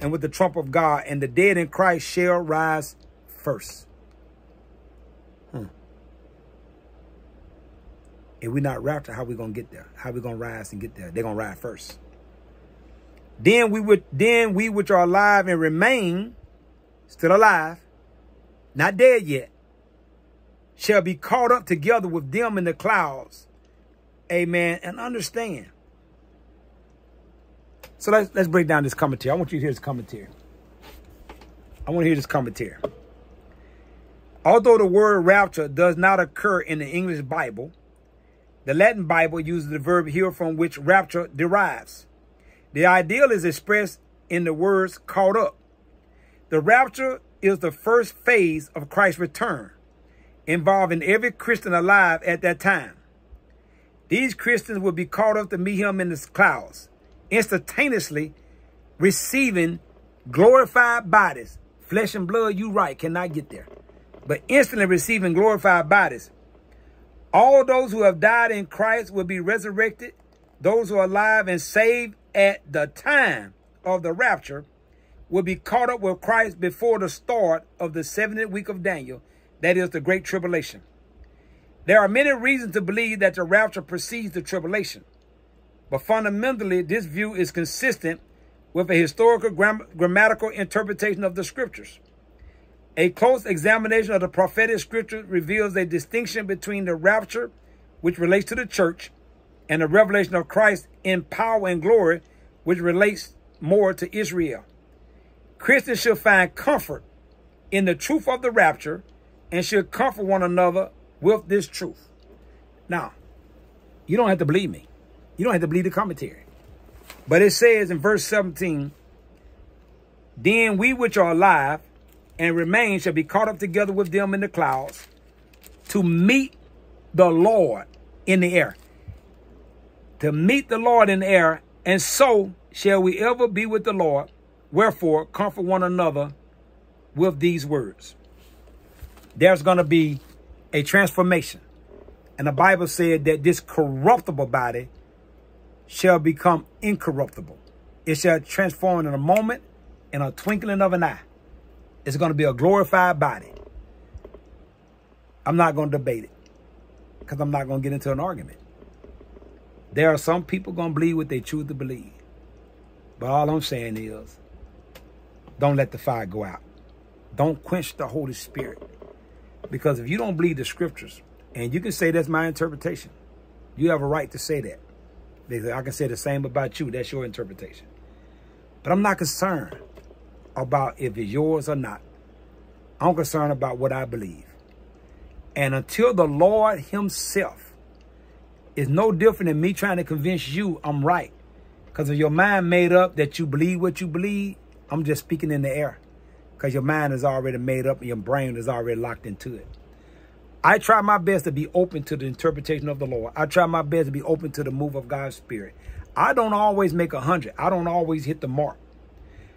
and with the trump of God, and the dead in Christ shall rise first. Hmm. If we're not raptured, how we to get there? How we going to rise and get there? They're to rise first. Then we would then we which are alive and remain still alive, not dead yet, shall be caught up together with them in the clouds. Amen. And understand. So let's let's break down this commentary. I want you to hear this commentary. I want to hear this commentary. Although the word rapture does not occur in the English Bible, the Latin Bible uses the verb here from which rapture derives. The ideal is expressed in the words caught up. The rapture is the first phase of Christ's return, involving every Christian alive at that time. These Christians will be caught up to meet him in the clouds, instantaneously receiving glorified bodies. Flesh and blood, you right, cannot get there. But instantly receiving glorified bodies. All those who have died in Christ will be resurrected. Those who are alive and saved at the time of the rapture will be caught up with Christ before the start of the 70th week of Daniel, that is the Great Tribulation. There are many reasons to believe that the rapture precedes the tribulation, but fundamentally, this view is consistent with a historical gram grammatical interpretation of the scriptures. A close examination of the prophetic scriptures reveals a distinction between the rapture, which relates to the church, and the revelation of Christ in power and glory, which relates more to Israel. Christians should find comfort in the truth of the rapture and should comfort one another with this truth. Now, you don't have to believe me. You don't have to believe the commentary. But it says in verse 17, Then we which are alive and remain shall be caught up together with them in the clouds to meet the Lord in the air. To meet the Lord in the air, and so shall we ever be with the Lord. Wherefore, comfort one another with these words. There's going to be a transformation. And the Bible said that this corruptible body shall become incorruptible. It shall transform in a moment, in a twinkling of an eye. It's going to be a glorified body. I'm not going to debate it because I'm not going to get into an argument. There are some people going to believe what they choose to believe. But all I'm saying is, don't let the fire go out. Don't quench the Holy Spirit. Because if you don't believe the scriptures, and you can say that's my interpretation, you have a right to say that. Because I can say the same about you. That's your interpretation. But I'm not concerned about if it's yours or not. I'm concerned about what I believe. And until the Lord himself is no different than me trying to convince you I'm right. Because if your mind made up that you believe what you believe, I'm just speaking in the air. Because your mind is already made up and your brain is already locked into it. I try my best to be open to the interpretation of the Lord. I try my best to be open to the move of God's Spirit. I don't always make a hundred. I don't always hit the mark.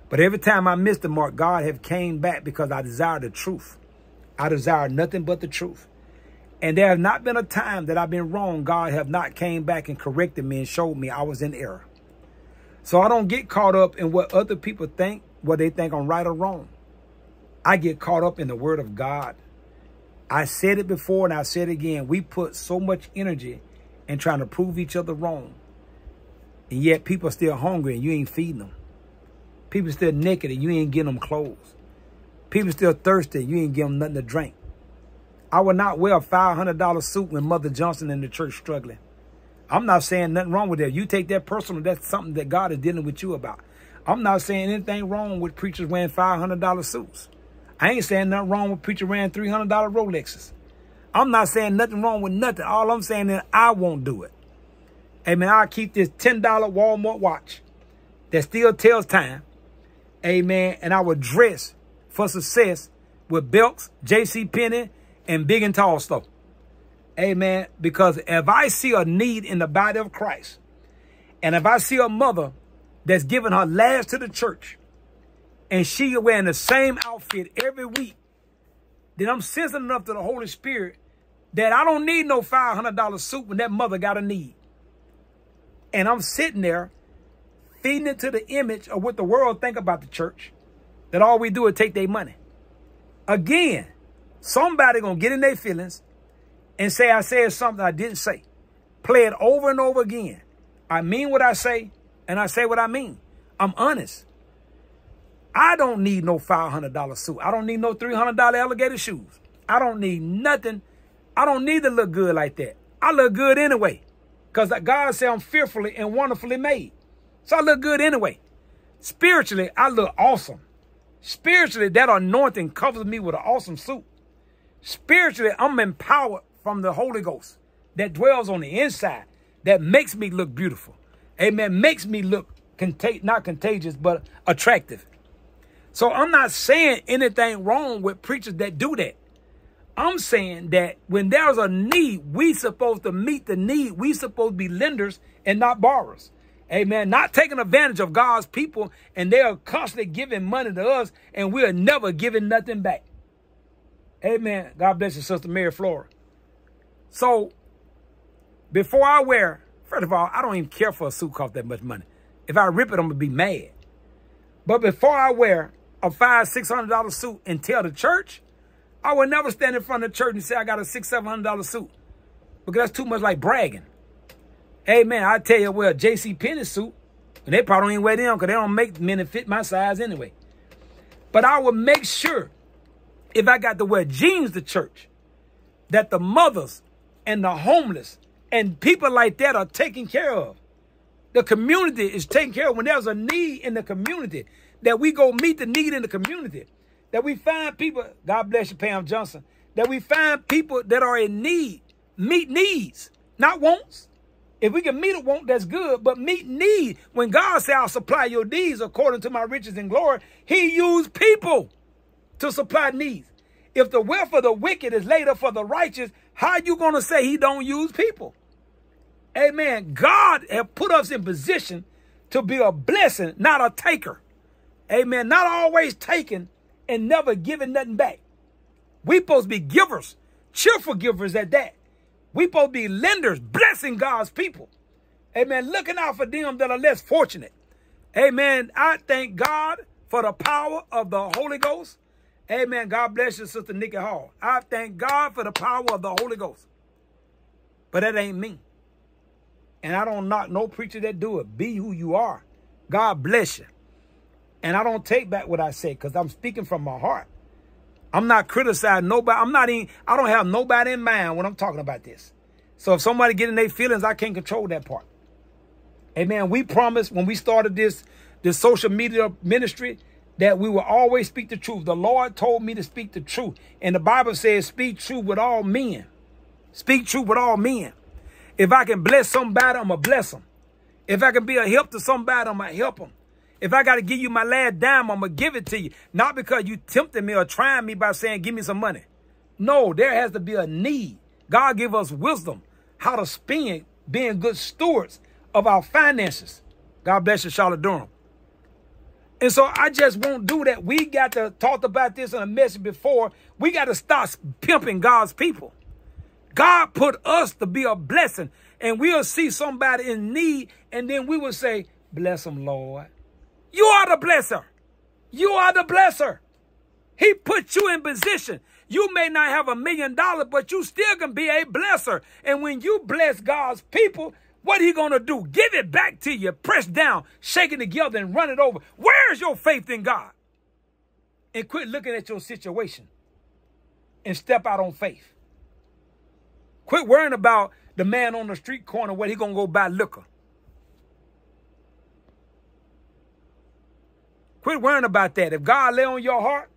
But every time I miss the mark, God have came back because I desire the truth. I desire nothing but the truth. And there has not been a time that I've been wrong. God have not came back and corrected me and showed me I was in error. So I don't get caught up in what other people think, what they think I'm right or wrong. I get caught up in the word of God. I said it before and I said it again. We put so much energy in trying to prove each other wrong. And yet people are still hungry and you ain't feeding them. People still naked and you ain't getting them clothes. People still thirsty and you ain't giving them nothing to drink. I would not wear a $500 suit when Mother Johnson in the church struggling. I'm not saying nothing wrong with that. You take that personal. That's something that God is dealing with you about. I'm not saying anything wrong with preachers wearing $500 suits. I ain't saying nothing wrong with preacher wearing $300 Rolexes. I'm not saying nothing wrong with nothing. All I'm saying is I won't do it. Amen. I'll keep this $10 Walmart watch that still tells time Amen. And I will dress for success with Belks, J.C. Penney, and big and tall stuff. Amen. Because if I see a need in the body of Christ, and if I see a mother that's giving her last to the church, and she wearing the same outfit every week, then I'm sensitive enough to the Holy Spirit that I don't need no $500 suit when that mother got a need. And I'm sitting there feeding into the image of what the world think about the church, that all we do is take their money. Again, somebody gonna get in their feelings and say I said something I didn't say. Play it over and over again. I mean what I say, and I say what I mean. I'm honest. I don't need no $500 suit. I don't need no $300 alligator shoes. I don't need nothing. I don't need to look good like that. I look good anyway. Because God said I'm fearfully and wonderfully made. So I look good anyway. Spiritually, I look awesome. Spiritually, that anointing covers me with an awesome suit. Spiritually, I'm empowered from the Holy Ghost that dwells on the inside that makes me look beautiful. Amen. Makes me look not contagious, but attractive. So I'm not saying anything wrong with preachers that do that. I'm saying that when there's a need, we supposed to meet the need. We supposed to be lenders and not borrowers. Amen. Not taking advantage of God's people and they are constantly giving money to us and we're never giving nothing back. Amen. God bless you, Sister Mary Flora. So, before I wear, first of all, I don't even care for a suit cost that much money. If I rip it, I'm going to be mad. But before I wear a five, six hundred dollar suit and tell the church, I would never stand in front of the church and say I got a six, seven hundred dollar suit. Because that's too much like bragging. Hey, man, I tell you, well, J.C. Penney suit, and they probably don't even wear them because they don't make men that fit my size anyway. But I would make sure, if I got to wear jeans to church, that the mothers and the homeless and people like that are taken care of. The community is taken care of. When there's a need in the community, that we go meet the need in the community. That we find people, God bless you, Pam Johnson, that we find people that are in need, meet needs, not wants. If we can meet a want, that's good. But meet need. When God said, I'll supply your needs according to my riches and glory, he used people to supply needs. If the wealth of the wicked is laid up for the righteous, how you going to say he don't use people? Amen. God have put us in position to be a blessing, not a taker. Amen. Not always taking and never giving nothing back. We supposed to be givers, cheerful givers at that. We supposed to be lenders, blessing God's people. Amen. Looking out for them that are less fortunate. Amen. I thank God for the power of the Holy Ghost. Amen. God bless you, Sister Nikki Hall. I thank God for the power of the Holy Ghost. But that ain't me. And I don't knock no preacher that do it. Be who you are. God bless you. And I don't take back what I say because I'm speaking from my heart. I'm not criticizing nobody. I'm not even, I don't have nobody in mind when I'm talking about this. So if somebody getting their feelings, I can't control that part. Amen. We promised when we started this, this social media ministry that we will always speak the truth. The Lord told me to speak the truth. And the Bible says, speak truth with all men. Speak truth with all men. If I can bless somebody, I'm going to bless them. If I can be a help to somebody, I'm going to help them. If I got to give you my last dime, I'm going to give it to you. Not because you tempted me or trying me by saying, give me some money. No, there has to be a need. God give us wisdom how to spend, being good stewards of our finances. God bless you, Charlotte Durham. And so I just won't do that. We got to talk about this in a message before. We got to start pimping God's people. God put us to be a blessing. And we'll see somebody in need. And then we will say, bless them, Lord. You are the blesser. You are the blesser. He put you in position. You may not have a million dollars, but you still can be a blesser. And when you bless God's people, what he going to do? Give it back to you, press down, shake it together, and run it over. Where's your faith in God? And quit looking at your situation and step out on faith. Quit worrying about the man on the street corner what he going to go buy liquor. Quit worrying about that. If God lay on your heart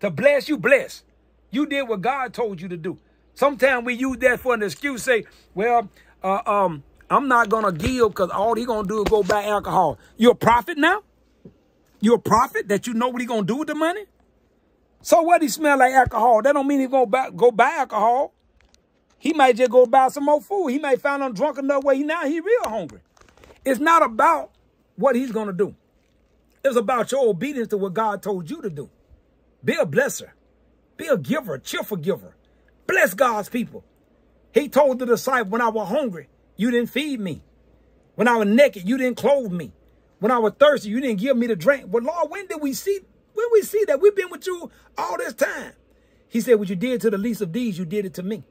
to bless you, bless. You did what God told you to do. Sometimes we use that for an excuse, say, well, uh, um, I'm not going to give because all he going to do is go buy alcohol. You're a prophet now? You're a prophet that you know what he going to do with the money? So what he smell like alcohol? That don't mean he going to go buy alcohol. He might just go buy some more food. He might find him drunk enough where he now he real hungry. It's not about what he's going to do. It's about your obedience to what God told you to do. Be a blesser. Be a giver, a cheerful giver. Bless God's people. He told the disciple, when I was hungry, you didn't feed me. When I was naked, you didn't clothe me. When I was thirsty, you didn't give me to drink. Well, Lord, when did we see, when we see that? We've been with you all this time. He said, what you did to the least of these, you did it to me.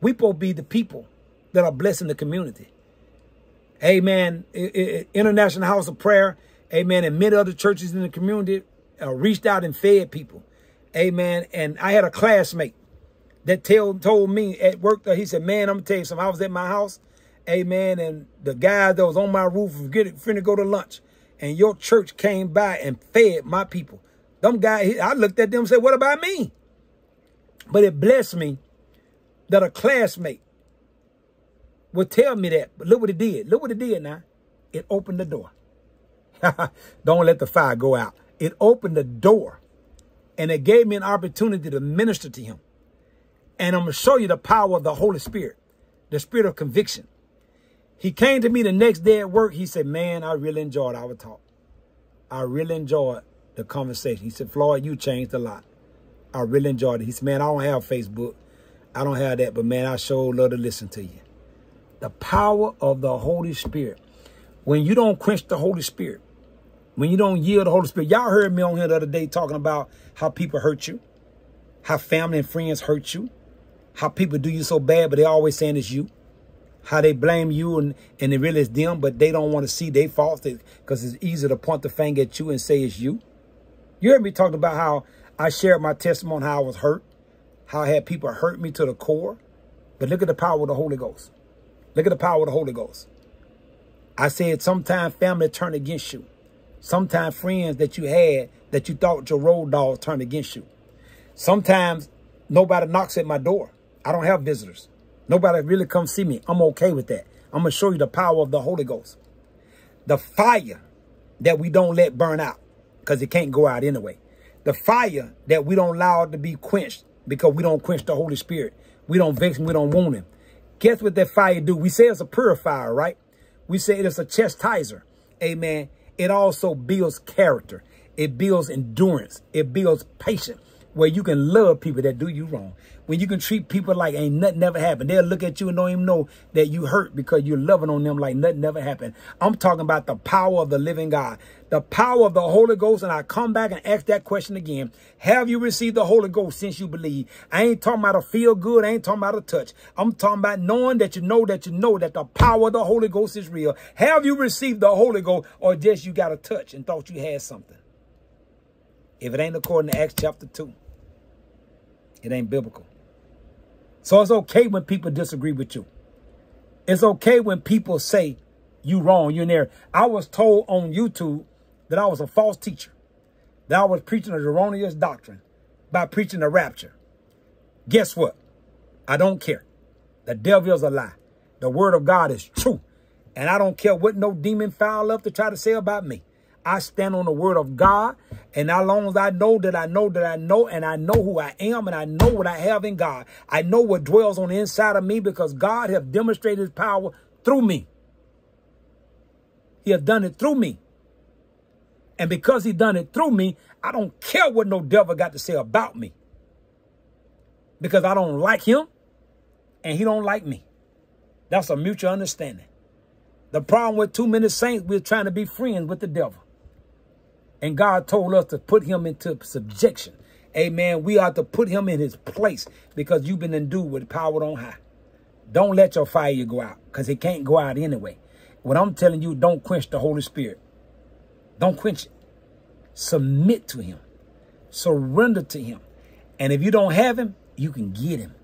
We both be the people that are blessing the community. Amen. International House of Prayer, amen, and many other churches in the community uh, reached out and fed people. Amen. And I had a classmate that tell, told me at work that he said, man, I'm going to tell you something. I was at my house, amen, and the guy that was on my roof was getting, finna go to lunch. And your church came by and fed my people. Them guys, I looked at them and said, what about me? But it blessed me that a classmate would tell me that. But look what it did. Look what it did now. It opened the door. Don't let the fire go out. It opened the door and it gave me an opportunity to minister to him. And I'm going to show you the power of the Holy Spirit, the spirit of conviction. He came to me the next day at work. He said, man, I really enjoyed our talk. I really enjoyed the conversation. He said, Floyd, you changed a lot. I really enjoyed it. He said, man, I don't have Facebook. I don't have that, but man, I sure love to listen to you. The power of the Holy Spirit. When you don't quench the Holy Spirit, when you don't yield the Holy Spirit, y'all heard me on here the other day talking about how people hurt you, how family and friends hurt you, how people do you so bad, but they always saying it's you. How they blame you and, and it really is them, but they don't want to see their faults because it's easy to point the finger at you and say it's you. You heard me talk about how I shared my testimony, how I was hurt, how I had people hurt me to the core. But look at the power of the Holy Ghost. Look at the power of the Holy Ghost. I said sometimes family turn against you. Sometimes friends that you had that you thought your road dogs turned against you. Sometimes nobody knocks at my door. I don't have visitors. Nobody really come see me. I'm okay with that. I'm going to show you the power of the Holy Ghost. The fire that we don't let burn out because it can't go out anyway. The fire that we don't allow to be quenched because we don't quench the Holy Spirit. We don't vex him. We don't want him. Guess what that fire do? We say it's a purifier, right? We say it's a chastiser. Amen. It also builds character. It builds endurance. It builds patience where you can love people that do you wrong. When you can treat people like ain't nothing never happened. They'll look at you and don't even know that you hurt because you're loving on them like nothing never happened. I'm talking about the power of the living God. The power of the Holy Ghost. And I come back and ask that question again. Have you received the Holy Ghost since you believe? I ain't talking about a feel good. I ain't talking about a touch. I'm talking about knowing that you know that you know that the power of the Holy Ghost is real. Have you received the Holy Ghost or just you got a touch and thought you had something? If it ain't according to Acts chapter 2. It ain't biblical. So it's okay when people disagree with you. It's okay when people say you wrong, you're in there. I was told on YouTube that I was a false teacher, that I was preaching a erroneous doctrine by preaching the rapture. Guess what? I don't care. The devil is a lie. The word of God is true. And I don't care what no demon foul up to try to say about me. I stand on the word of God. And as long as I know that I know that I know and I know who I am and I know what I have in God, I know what dwells on the inside of me because God has demonstrated his power through me. He has done it through me. And because he done it through me, I don't care what no devil got to say about me. Because I don't like him and he don't like me. That's a mutual understanding. The problem with too many saints, we're trying to be friends with the devil. And God told us to put him into subjection. Amen. We are to put him in his place because you've been endued with power on high. Don't let your fire go out because it can't go out anyway. What I'm telling you, don't quench the Holy Spirit. Don't quench it. Submit to him. Surrender to him. And if you don't have him, you can get him.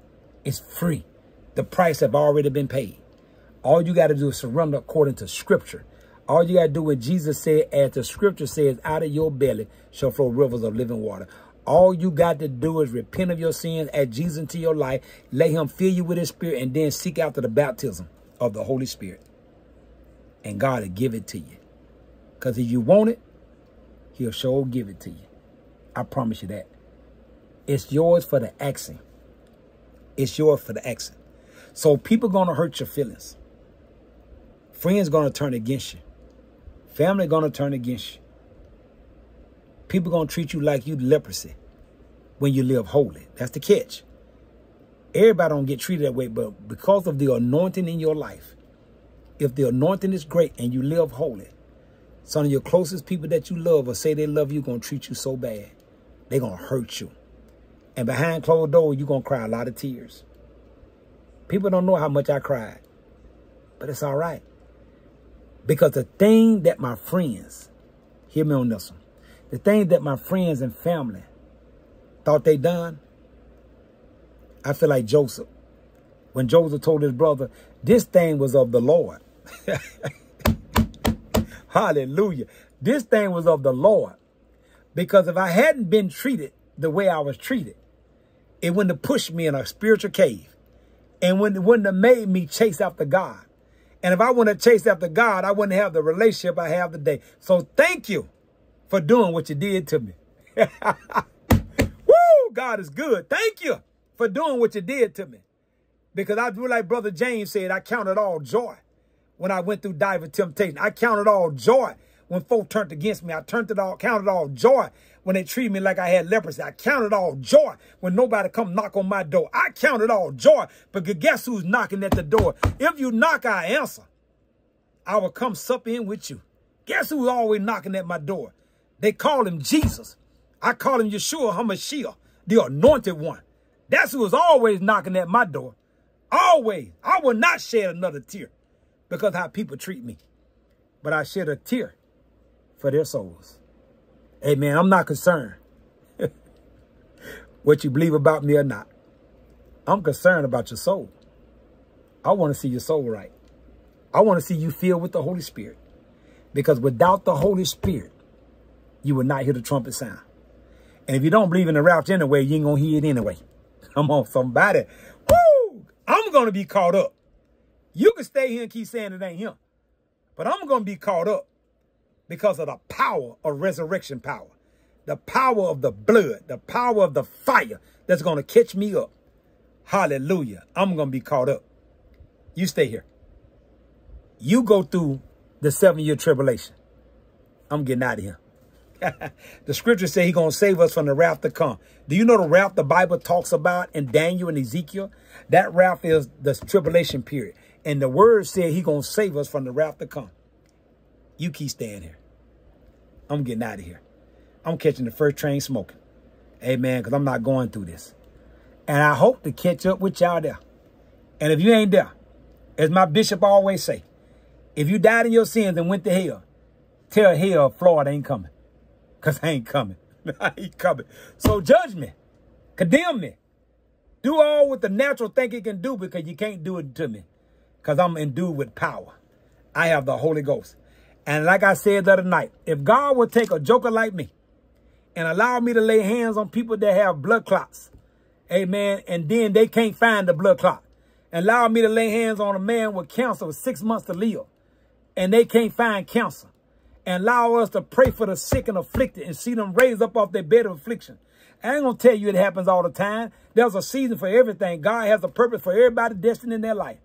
It's free. The price have already been paid. All you got to do is surrender according to scripture. All you got to do what Jesus said, as the scripture says, out of your belly shall flow rivers of living water. All you got to do is repent of your sins, add Jesus into your life, let him fill you with his spirit, and then seek after the baptism of the Holy Spirit. And God will give it to you. Because if you want it, he'll sure give it to you. I promise you that. It's yours for the action. It's yours for the action. So people going to hurt your feelings. Friends going to turn against you. Family to turn against you. People to treat you like you leprosy when you live holy. That's the catch. Everybody don't get treated that way, but because of the anointing in your life, if the anointing is great and you live holy, some of your closest people that you love or say they love you to treat you so bad. They're going to hurt you. And behind closed doors, you're going to cry a lot of tears. People don't know how much I cried. But it's all right. Because the thing that my friends, hear me on this one, the thing that my friends and family thought they done, I feel like Joseph. When Joseph told his brother, this thing was of the Lord. Hallelujah. This thing was of the Lord. Because if I hadn't been treated the way I was treated, it wouldn't have pushed me in a spiritual cave. And it wouldn't have made me chase after God. And if I want to chase after God, I wouldn't have the relationship I have today. So thank you for doing what you did to me. Woo! God is good. Thank you for doing what you did to me. Because I do like Brother James said, I counted all joy when I went through divers temptation. I counted all joy when folk turned against me. I turned it all, counted all joy when they treated me like I had leprosy. I counted all joy when nobody come knock on my door. I counted all joy, but guess who's knocking at the door? If you knock, I answer. I will come sup in with you. Guess who's always knocking at my door? They call him Jesus. I call him Yeshua HaMashiach, the anointed one. That's who is always knocking at my door. Always. I will not shed another tear because how people treat me. But I shed a tear for their souls. Amen. I'm not concerned what you believe about me or not. I'm concerned about your soul. I want to see your soul right. I want to see you filled with the Holy Spirit. Because without the Holy Spirit, you will not hear the trumpet sound. And if you don't believe in the rapture anyway, you ain't going to hear it anyway. Come on, somebody. Woo! I'm going to be caught up You can stay here and keep saying it ain't him. But I'm going to be caught up because of the power of resurrection power. The power of the blood. The power of the fire that's going to catch me up. Hallelujah. I'm going to be caught up. You stay here. You go through the seven-year tribulation. I'm getting out of here. the scripture say he's going to save us from the wrath to come. Do you know the wrath the Bible talks about in Daniel and Ezekiel? That wrath is the tribulation period. And the word said he's going to save us from the wrath to come. You keep staying here. I'm getting out of here. I'm catching the first train smoking. Amen. Because I'm not going through this. And I hope to catch up with y'all there. And if you ain't there, as my bishop always say, if you died in your sins and went to hell, tell hell Floyd ain't coming. Because I ain't coming. I ain't coming. So judge me. Condemn me. Do all what the natural think it can do because you can't do it to me. Because I'm endued with power. I have the Holy Ghost. And like I said the other night, if God would take a joker like me and allow me to lay hands on people that have blood clots, amen, and then they can't find the blood clot, and allow me to lay hands on a man with cancer with six months to live, and they can't find cancer, and allow us to pray for the sick and afflicted and see them raise up off their bed of affliction. I ain't to tell you it happens all the time. There's a season for everything. God has a purpose for everybody destined in their life.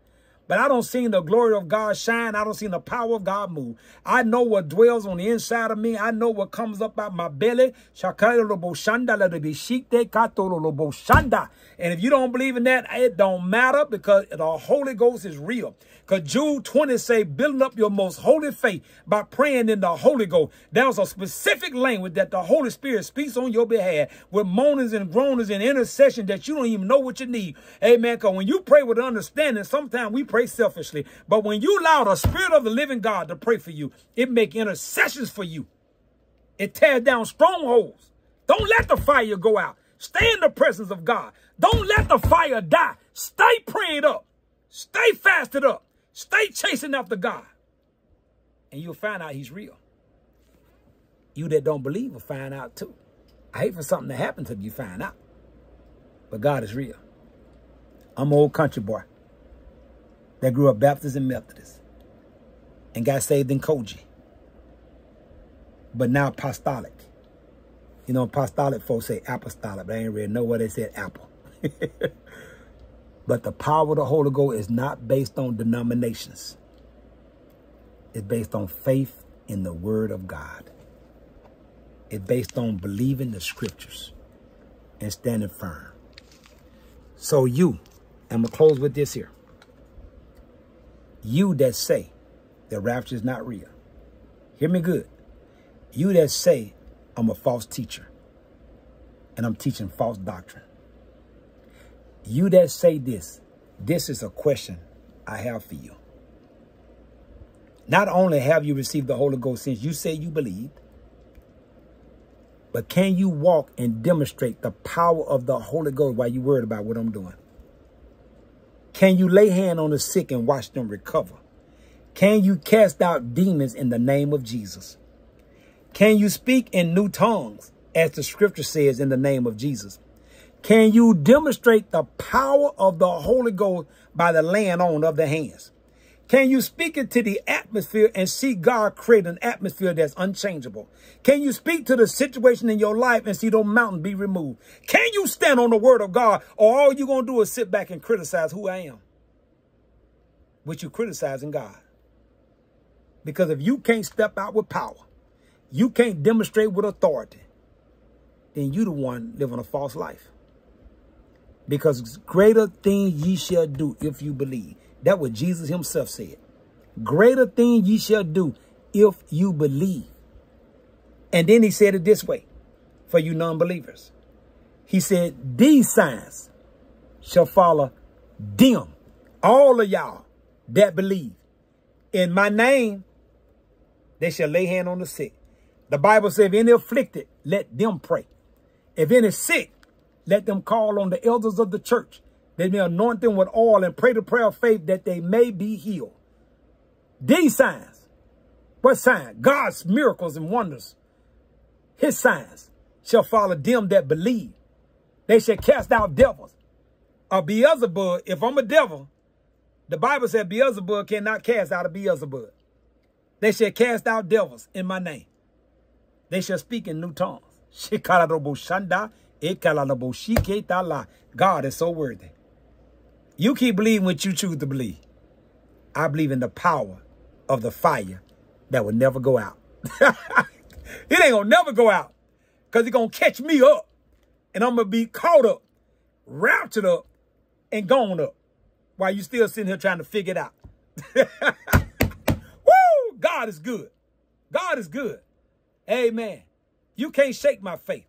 But I don't see the glory of God shine. I don't see the power of God move. I know what dwells on the inside of me. I know what comes up out my belly. And if you don't believe in that, it don't matter because the Holy Ghost is real. Because Jude 20 say, building up your most holy faith by praying in the Holy Ghost. There's a specific language that the Holy Spirit speaks on your behalf with moanings and groanings and intercession that you don't even know what you need. Amen. Because when you pray with understanding, sometimes we pray selfishly. But when you allow the Spirit of the living God to pray for you, it make intercessions for you. It tears down strongholds. Don't let the fire go out. Stay in the presence of God. Don't let the fire die. Stay prayed up. Stay fasted up. Stay chasing after God. And you'll find out he's real. You that don't believe will find out too. I hate for something to happen to you find out. But God is real. I'm an old country boy that grew up Baptist and Methodist and got saved in COGIC. But now apostolic. You know, apostolic folks say apostolic, but I ain't really know what they said apple. But the power of the Holy Ghost is not based on denominations. It's based on faith in the word of God. It's based on believing the scriptures and standing firm. So you, I'm going to close with this here. You that say the rapture is not real. Hear me good. You that say I'm a false teacher and I'm teaching false doctrine. You that say this, this is a question I have for you. Not only have you received the Holy Ghost since you say you believed, but can you walk and demonstrate the power of the Holy Ghost while you worried about what I'm doing? Can you lay hand on the sick and watch them recover? Can you cast out demons in the name of Jesus? Can you speak in new tongues, as the scripture says in the name of Jesus? Can you demonstrate the power of the Holy Ghost by the laying on of the hands? Can you speak into the atmosphere and see God create an atmosphere that's unchangeable? Can you speak to the situation in your life and see those mountains be removed? Can you stand on the word of God or all you're going to do is sit back and criticize who I am? Which you criticizing God. Because if you can't step out with power, you can't demonstrate with authority, then you the one living a false life. Because greater things ye shall do if you believe. That what Jesus himself said. Greater things ye shall do if you believe. And then he said it this way for you non-believers. He said, these signs shall follow them, all of y'all that believe. In my name, they shall lay hand on the sick. The Bible says, if any afflicted, let them pray. If any sick, let them call on the elders of the church. They may anoint them with oil and pray the prayer of faith that they may be healed. These signs. What sign? God's miracles and wonders. His signs shall follow them that believe. They shall cast out devils. A Beelzebub, if I'm a devil, The Bible said Beelzebub cannot cast out of Beelzebub. They shall cast out devils in my name. They shall speak in new tongues. God is so worthy. You keep believing what you choose to believe. I believe in the power of the fire that will never go out. it ain't to never go out because it's to catch me up and I'm to be caught up, raptured up, and gone up while you still sitting here trying to figure it out. Woo! God is good. God is good. Amen. You can't shake my faith.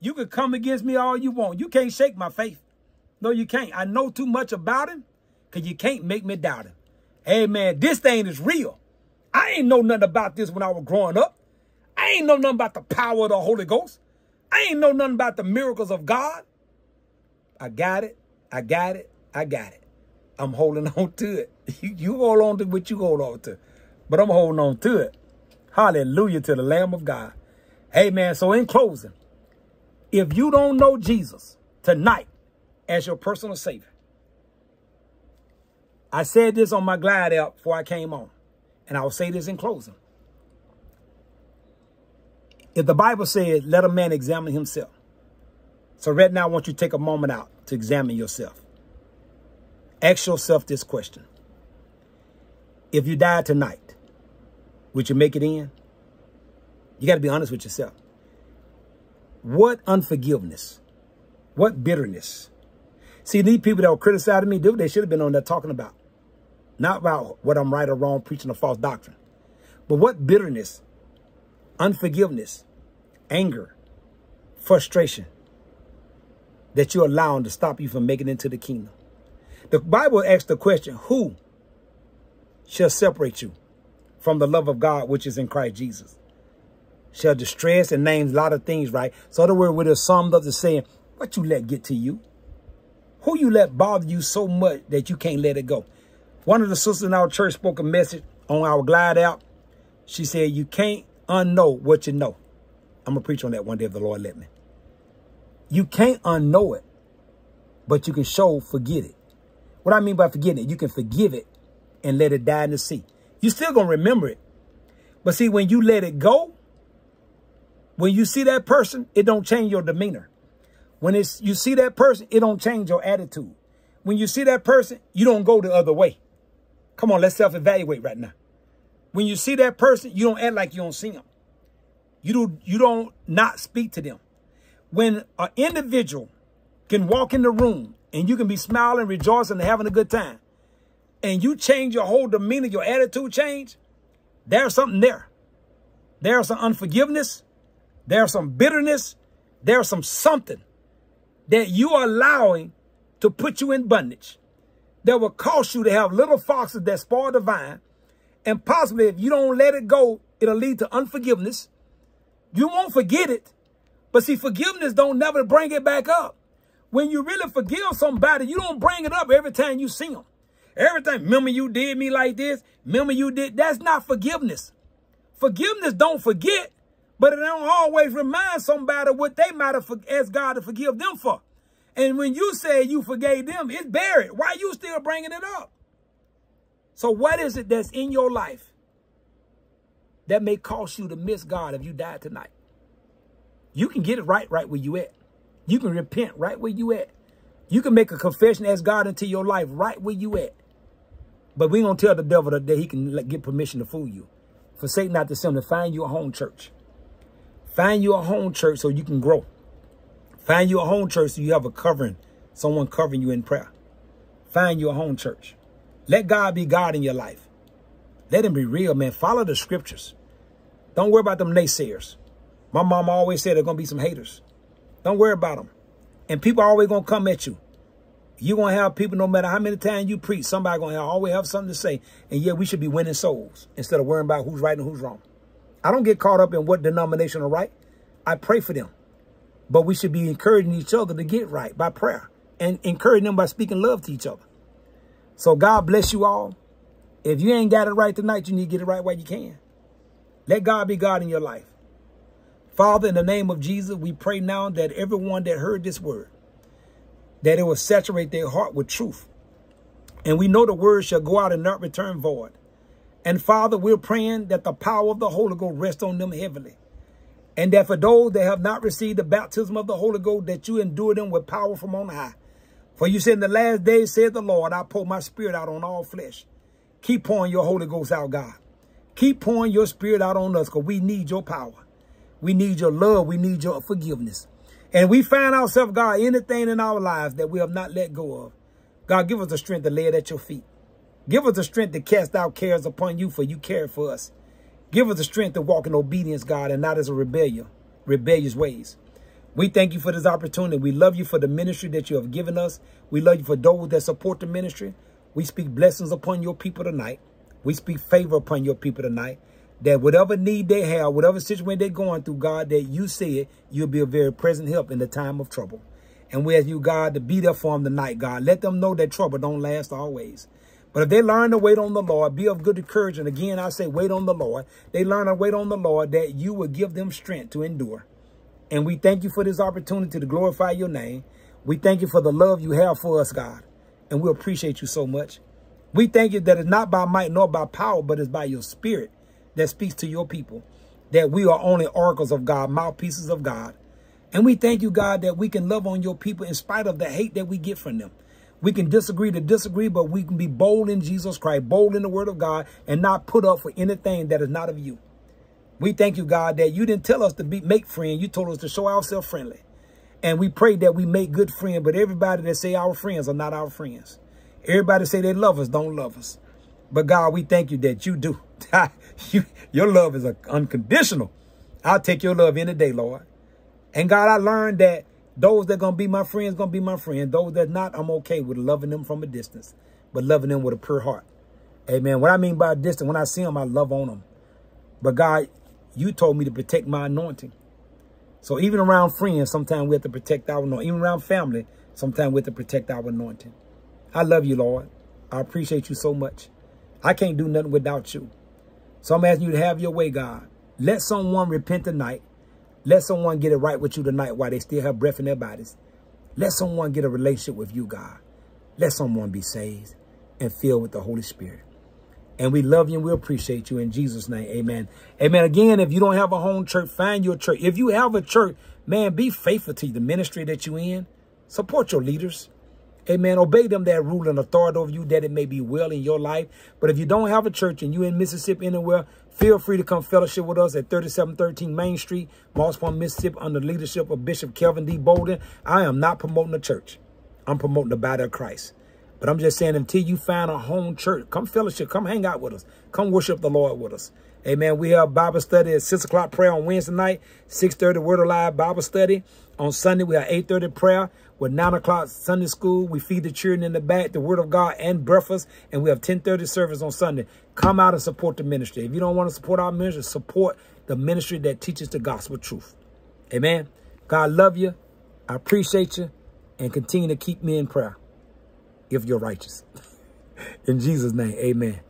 You can come against me all you want. You can't shake my faith. No, you can't. I know too much about him because you can't make me doubt him. Hey, man, This thing is real. I ain't know nothing about this when I was growing up. I ain't know nothing about the power of the Holy Ghost. I ain't know nothing about the miracles of God. I got it. I got it. I got it. I'm holding on to it. You, hold on to what you hold on to. But I'm holding on to it. Hallelujah to the Lamb of God. Amen. So in closing, if you don't know Jesus tonight as your personal savior, I said this on my glide app before I came on, and I will say this in closing. If the Bible says, let a man examine himself. So right now, I want you to take a moment out to examine yourself. Ask yourself this question. If you died tonight, would you make it in? You got to be honest with yourself. What unforgiveness? What bitterness? See, these people that were criticizing me, dude, they should have been on there talking about. Not about what I'm right or wrong, preaching a false doctrine. But what bitterness, unforgiveness, anger, frustration that you're allowing to stop you from making into the kingdom. The Bible asks the question, who shall separate you from the love of God, which is in Christ Jesus? Shall distress and names a lot of things, right? So the word with it summed up to saying, what you let get to you? Who you let bother you so much that you can't let it go? One of the sisters in our church spoke a message on our glide out. She said, you can't unknow what you know. I'm going to preach on that one day if the Lord let me. You can't unknow it, but you can show forget it. What I mean by forgetting it, you can forgive it and let it die in the sea. You're still going to remember it. But see, when you let it go, when you see that person, it don't change your demeanor. When it's you see that person, it don't change your attitude. When you see that person, you don't go the other way. Come on, let's self-evaluate right now. When you see that person, you don't act like you don't see them. You do you don't not speak to them. When an individual can walk in the room and you can be smiling, rejoicing, and having a good time, and you change your whole demeanor, your attitude change, there's something there. There's some unforgiveness. There's some bitterness. There's some something that you are allowing to put you in bondage that will cause you to have little foxes that spoil the vine. And possibly if you don't let it go, it'll lead to unforgiveness. You won't forget it. But see, forgiveness don't never bring it back up. When you really forgive somebody, you don't bring it up every time you see them. Every time, remember you did me like this? Remember you did? That's not forgiveness. Forgiveness don't forget, but it don't always remind somebody what they might have asked God to forgive them for. And when you say you forgave them, it's buried. Why you still bringing it up? So what is it that's in your life that may cause you to miss God if you die tonight? You can get it right right where you at. You can repent right where you at. You can make a confession as God into your life right where you at. But we to tell the devil that he can get permission to fool you. Forsake not the sin to find you a home church. Find you a home church so you can grow. Find you a home church so you have a covering, someone covering you in prayer. Find you a home church. Let God be God in your life. Let him be real, man. Follow the scriptures. Don't worry about them naysayers. My mom always said there's going to be some haters. Don't worry about them. And people are always going to come at you. You're going to have people, no matter how many times you preach, somebody going to always have something to say. And yeah, we should be winning souls instead of worrying about who's right and who's wrong. I don't get caught up in what denomination are right. I pray for them. But we should be encouraging each other to get right by prayer and encouraging them by speaking love to each other. So God bless you all. If you ain't got it right tonight, you need to get it right while you can. Let God be God in your life. Father, in the name of Jesus, we pray now that everyone that heard this word, that it will saturate their heart with truth. And we know the word shall go out and not return void. And Father, we're praying that the power of the Holy Ghost rest on them heavily. And that for those that have not received the baptism of the Holy Ghost, that you endure them with power from on high. For you said in the last days, said the Lord, I pour my spirit out on all flesh. Keep pouring your Holy Ghost out, God. Keep pouring your spirit out on us because we need your power. We need your love. We need your forgiveness. And we find ourselves, God, anything in our lives that we have not let go of. God, give us the strength to lay it at your feet. Give us the strength to cast out cares upon you, for you care for us. Give us the strength to walk in obedience, God, and not as a rebellion, rebellious ways. We thank you for this opportunity. We love you for the ministry that you have given us. We love you for those that support the ministry. We speak blessings upon your people tonight. We speak favor upon your people tonight. That whatever need they have, whatever situation they're going through, God, that you said you'll be a very present help in the time of trouble. And we ask you, God, to be there for them tonight, God. Let them know that trouble don't last always. But if they learn to wait on the Lord, be of good courage. And again, I say wait on the Lord. They learn to wait on the Lord that you will give them strength to endure. And we thank you for this opportunity to glorify your name. We thank you for the love you have for us, God. And we appreciate you so much. We thank you that it's not by might nor by power, but it's by your spirit that speaks to your people. That we are only oracles of God, mouthpieces of God. And we thank you, God, that we can love on your people in spite of the hate that we get from them. We can disagree to disagree, but we can be bold in Jesus Christ, bold in the word of God, and not put up for anything that is not of you. We thank you, God, that you didn't tell us to be make friends. You told us to show ourselves friendly. And we pray that we make good friends, but everybody that say our friends are not our friends. Everybody say they love us, don't love us. But God, we thank you that you do. you, your love is unconditional. I'll take your love any day, Lord. And God, I learned that those that going to be my friends going to be my friend. Those that not, I'm okay with loving them from a distance, but loving them with a pure heart. Amen. What I mean by distance, when I see them, I love on them. But God, you told me to protect my anointing. So even around friends, sometimes we have to protect our anointing. Even around family, sometimes we have to protect our anointing. I love you, Lord. I appreciate you so much. I can't do nothing without you. So I'm asking you to have your way, God. Let someone repent tonight. Let someone get it right with you tonight while they still have breath in their bodies. Let someone get a relationship with you, God. Let someone be saved and filled with the Holy Spirit. And we love you and we appreciate you in Jesus' name. Amen. Amen. Again, if you don't have a home church, find your church. If you have a church, man, be faithful to the ministry that you in. Support your leaders. Amen. Obey them that rule and authority over you that it may be well in your life. But if you don't have a church and you in Mississippi anywhere, feel free to come fellowship with us at 3713 Main Street, Moss Point, Mississippi, under the leadership of Bishop Kelvin D. Bolden. I am not promoting a church. I'm promoting the body of Christ. But I'm just saying, until you find a home church, come fellowship, come hang out with us. Come worship the Lord with us. Amen. We have Bible study at 6 o'clock prayer on Wednesday night, 6.30 Word of Life Bible study. On Sunday, we have 8.30 prayer. With 9 o'clock Sunday school, we feed the children in the back, the Word of God and breakfast. And we have 10.30 service on Sunday. Come out and support the ministry. If you don't want to support our ministry, support the ministry that teaches the gospel truth. Amen. God love you. I appreciate you. And continue to keep me in prayer if you're righteous. In Jesus' name, amen.